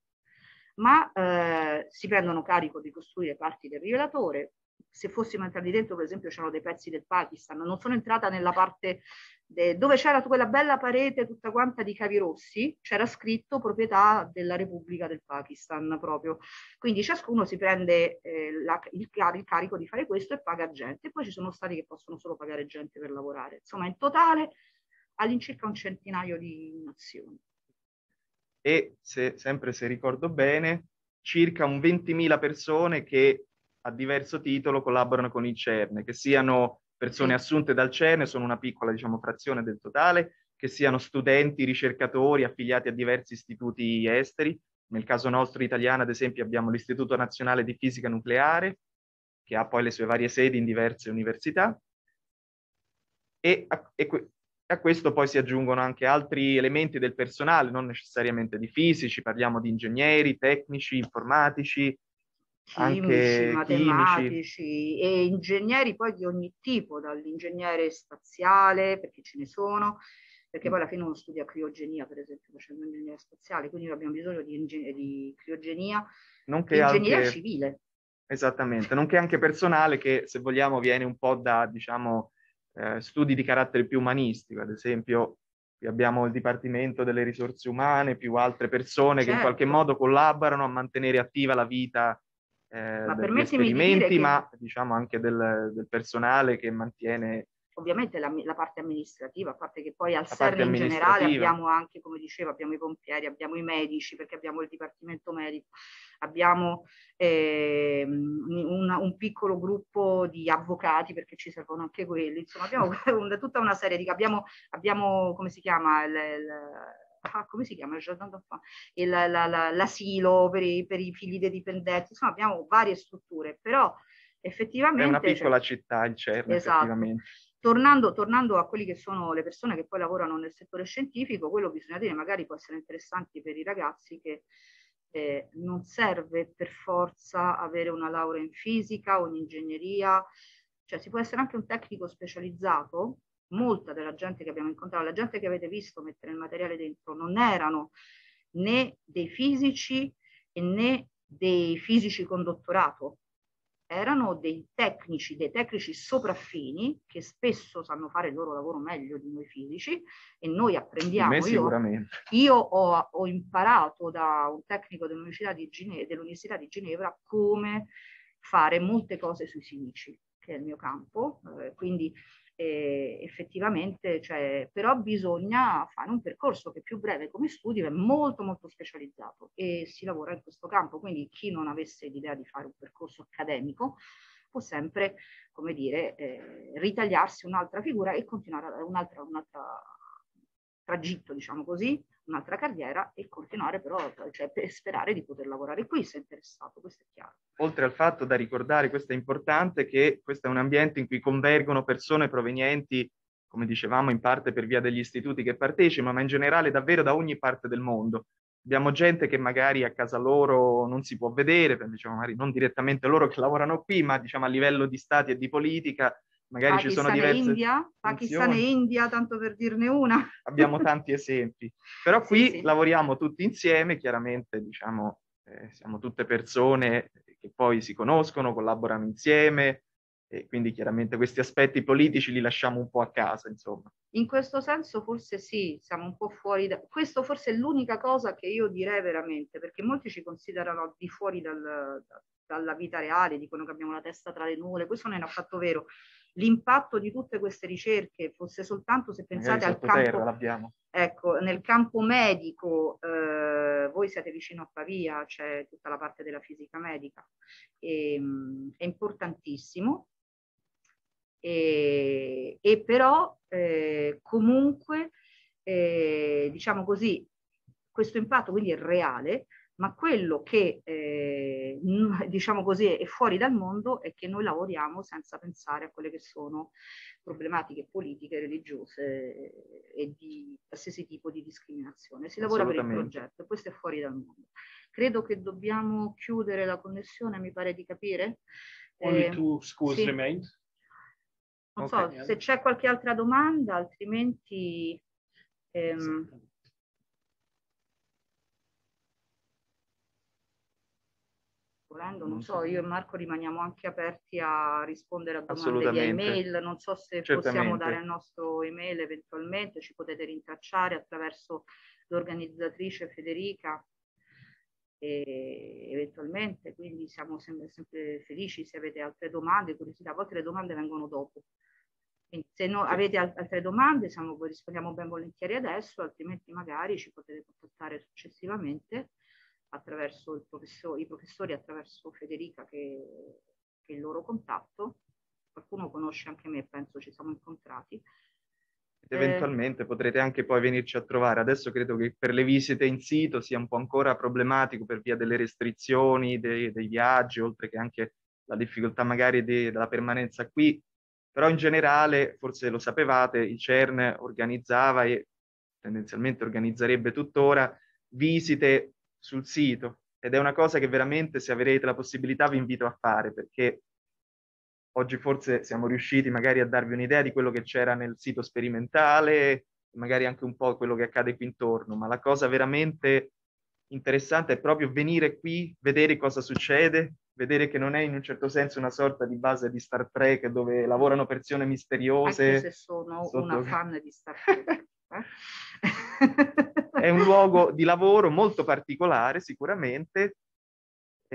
ma eh, si prendono carico di costruire parti del rivelatore. Se fossimo entrati dentro, per esempio, c'erano dei pezzi del Pakistan, non sono entrata nella parte de, dove c'era quella bella parete tutta quanta di cavi rossi, c'era scritto proprietà della Repubblica del Pakistan proprio. Quindi ciascuno si prende eh, la, il, il carico di fare questo e paga gente. Poi ci sono stati che possono solo pagare gente per lavorare. Insomma, in totale all'incirca un centinaio di nazioni e, se, sempre se ricordo bene, circa un 20.000 persone che a diverso titolo collaborano con il CERN, che siano persone assunte dal CERN, sono una piccola diciamo, frazione del totale, che siano studenti, ricercatori affiliati a diversi istituti esteri. Nel caso nostro italiano, ad esempio, abbiamo l'Istituto Nazionale di Fisica Nucleare, che ha poi le sue varie sedi in diverse università. E, e, a questo poi si aggiungono anche altri elementi del personale, non necessariamente di fisici, parliamo di ingegneri, tecnici, informatici, chimici, matematici chimici. e ingegneri poi di ogni tipo, dall'ingegnere spaziale, perché ce ne sono, perché poi alla fine uno studia criogenia, per esempio, facendo ingegneria spaziale, quindi abbiamo bisogno di, ingeg- di criogenia, Nonché ingegneria anche, civile. Esattamente, nonché anche personale che, se vogliamo, viene un po' da, diciamo, eh, studi di carattere più umanistico, ad esempio qui abbiamo il Dipartimento delle Risorse Umane, più altre persone certo. che in certo. qualche modo collaborano a mantenere attiva la vita eh, ma degli esperimenti, di ma che... diciamo anche del, del, personale che mantiene ovviamente la, la, parte amministrativa, a parte che poi al CERN in generale abbiamo anche, come dicevo, abbiamo i pompieri, abbiamo i medici, perché abbiamo il dipartimento medico, abbiamo eh, un, un, piccolo gruppo di avvocati, perché ci servono anche quelli, insomma abbiamo un, tutta una serie di... Abbiamo, abbiamo come si chiama, il, il, ah, come si chiama? Il, la, la, l'asilo per i, per i figli dei dipendenti, insomma abbiamo varie strutture, però effettivamente... È una piccola cioè, città il CERN, esatto. effettivamente. Tornando, tornando, a quelli che sono le persone che poi lavorano nel settore scientifico, quello bisogna dire magari può essere interessante per i ragazzi che eh, non serve per forza avere una laurea in fisica o in ingegneria, cioè si può essere anche un tecnico specializzato. Molta della gente che abbiamo incontrato, la gente che avete visto mettere il materiale dentro, non erano né dei fisici né dei fisici con dottorato, erano dei tecnici, dei tecnici sopraffini che spesso sanno fare il loro lavoro meglio di noi fisici e noi apprendiamo. Io, io ho, ho, imparato da un tecnico dell'Università di, Gine, dell'Università di Ginevra come fare molte cose sui silici, che è il mio campo, eh, quindi eh, effettivamente, cioè, però bisogna fare un percorso che è più breve come studio, è molto molto specializzato e si lavora in questo campo, quindi chi non avesse l'idea di fare un percorso accademico può sempre, come dire, eh, ritagliarsi un'altra figura e continuare un'altra, un'altra tragitto, diciamo così, un'altra carriera e continuare però, cioè per sperare di poter lavorare qui se interessato, questo è chiaro. Oltre al fatto da ricordare, questo è importante, che questo è un ambiente in cui convergono persone provenienti, come dicevamo, in parte per via degli istituti che partecipano, ma in generale davvero da ogni parte del mondo. Abbiamo gente che magari a casa loro non si può vedere, diciamo, non direttamente loro che lavorano qui, ma diciamo a livello di stati e di politica magari Pakistan ci sono diverse... India, Pakistan e India, tanto per dirne una. Abbiamo tanti esempi. Però qui sì, sì. lavoriamo tutti insieme, chiaramente diciamo, eh, siamo tutte persone che poi si conoscono, collaborano insieme, e quindi chiaramente questi aspetti politici li lasciamo un po' a casa, insomma. In questo senso forse sì, siamo un po' fuori da... Questo forse è l'unica cosa che io direi veramente, perché molti ci considerano di fuori dal, da, dalla vita reale, dicono che abbiamo la testa tra le nuvole, questo non è affatto vero l'impatto di tutte queste ricerche fosse soltanto se pensate al campo, ecco, nel campo medico, eh, voi siete vicino a Pavia, c'è tutta la parte della fisica medica, e, ehm, è importantissimo, e, e però eh, comunque, eh, diciamo così, questo impatto quindi è reale, ma quello che eh, diciamo così è fuori dal mondo è che noi lavoriamo senza pensare a quelle che sono problematiche politiche, religiose e di qualsiasi tipo di discriminazione. Si lavora per il progetto, questo è fuori dal mondo. Credo che dobbiamo chiudere la connessione, mi pare di capire. Only eh, two schools sì. remain. Non okay. so se c'è qualche altra domanda, altrimenti... Ehm, volendo, non so, io e Marco rimaniamo anche aperti a rispondere a domande via email, non so se Certamente. possiamo dare il nostro email eventualmente, ci potete rintracciare attraverso l'organizzatrice Federica e eventualmente, quindi siamo sempre, sempre, felici se avete altre domande, curiosità, a volte le domande vengono dopo. Quindi se no, avete altre domande, siamo, rispondiamo ben volentieri adesso, altrimenti magari ci potete contattare successivamente attraverso professor, i professori, attraverso Federica che, che, è il loro contatto. Qualcuno conosce anche me, penso ci siamo incontrati. Ed eventualmente eh, potrete anche poi venirci a trovare. Adesso credo che per le visite in sito sia un po' ancora problematico per via delle restrizioni dei, dei viaggi, oltre che anche la difficoltà magari de, della permanenza qui. Però in generale, forse lo sapevate, il CERN organizzava e tendenzialmente organizzerebbe tuttora visite sul sito. ed è una cosa che veramente se avrete la possibilità vi invito a fare perché oggi forse siamo riusciti magari a darvi un'idea di quello che c'era nel sito sperimentale, magari anche un po' quello che accade qui intorno, ma la cosa veramente interessante è proprio venire qui, vedere cosa succede, vedere che non è in un certo senso una sorta di base di Star Trek dove lavorano persone misteriose. Anche se sono sotto... una fan di Star Trek. è un luogo di lavoro molto particolare sicuramente,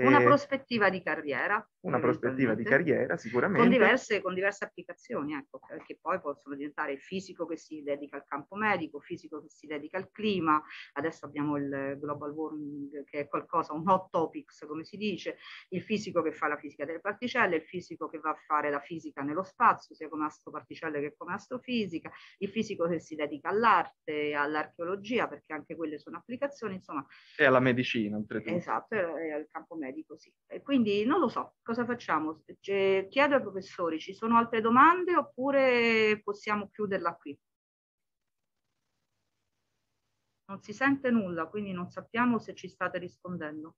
una prospettiva di carriera. Una prospettiva di carriera, sicuramente. Con diverse, con diverse applicazioni, ecco, che poi possono diventare fisico che si dedica al campo medico, fisico che si dedica al clima, adesso abbiamo il global warming che è qualcosa, un hot topics come si dice, il fisico che fa la fisica delle particelle, il fisico che va a fare la fisica nello spazio, sia come astroparticelle che come astrofisica, il fisico che si dedica all'arte, all'archeologia, perché anche quelle sono applicazioni, insomma. E alla medicina, oltretutto. Esatto, e al campo medico, sì. E quindi non lo so, cosa facciamo? Chiedo ai professori, ci sono altre domande oppure possiamo chiuderla qui? Non si sente nulla, quindi non sappiamo se ci state rispondendo.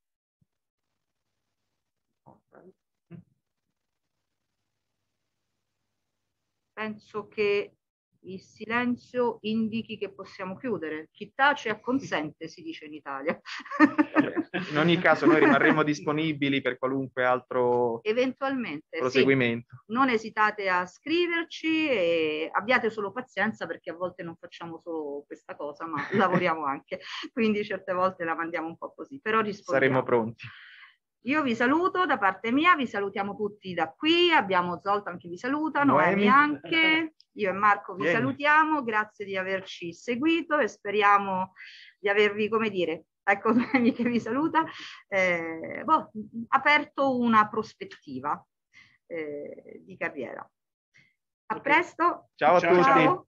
Penso che il silenzio indichi che possiamo chiudere. Chi tace acconsente, si dice in Italia. in ogni caso noi rimarremo disponibili per qualunque altro Eventualmente, proseguimento. Sì. Non esitate a scriverci e abbiate solo pazienza perché a volte non facciamo solo questa cosa, ma lavoriamo anche. Quindi certe volte la mandiamo un po' così, però rispondiamo. Saremo pronti. Io vi saluto da parte mia, vi salutiamo tutti da qui, abbiamo Zoltan che vi saluta, Noemi, Noemi anche, io e Marco vi Vieni. salutiamo, grazie di averci seguito e speriamo di avervi, come dire, ecco Noemi che vi saluta, eh, boh, aperto una prospettiva eh, di carriera. A presto. Ciao a tutti. Ciao.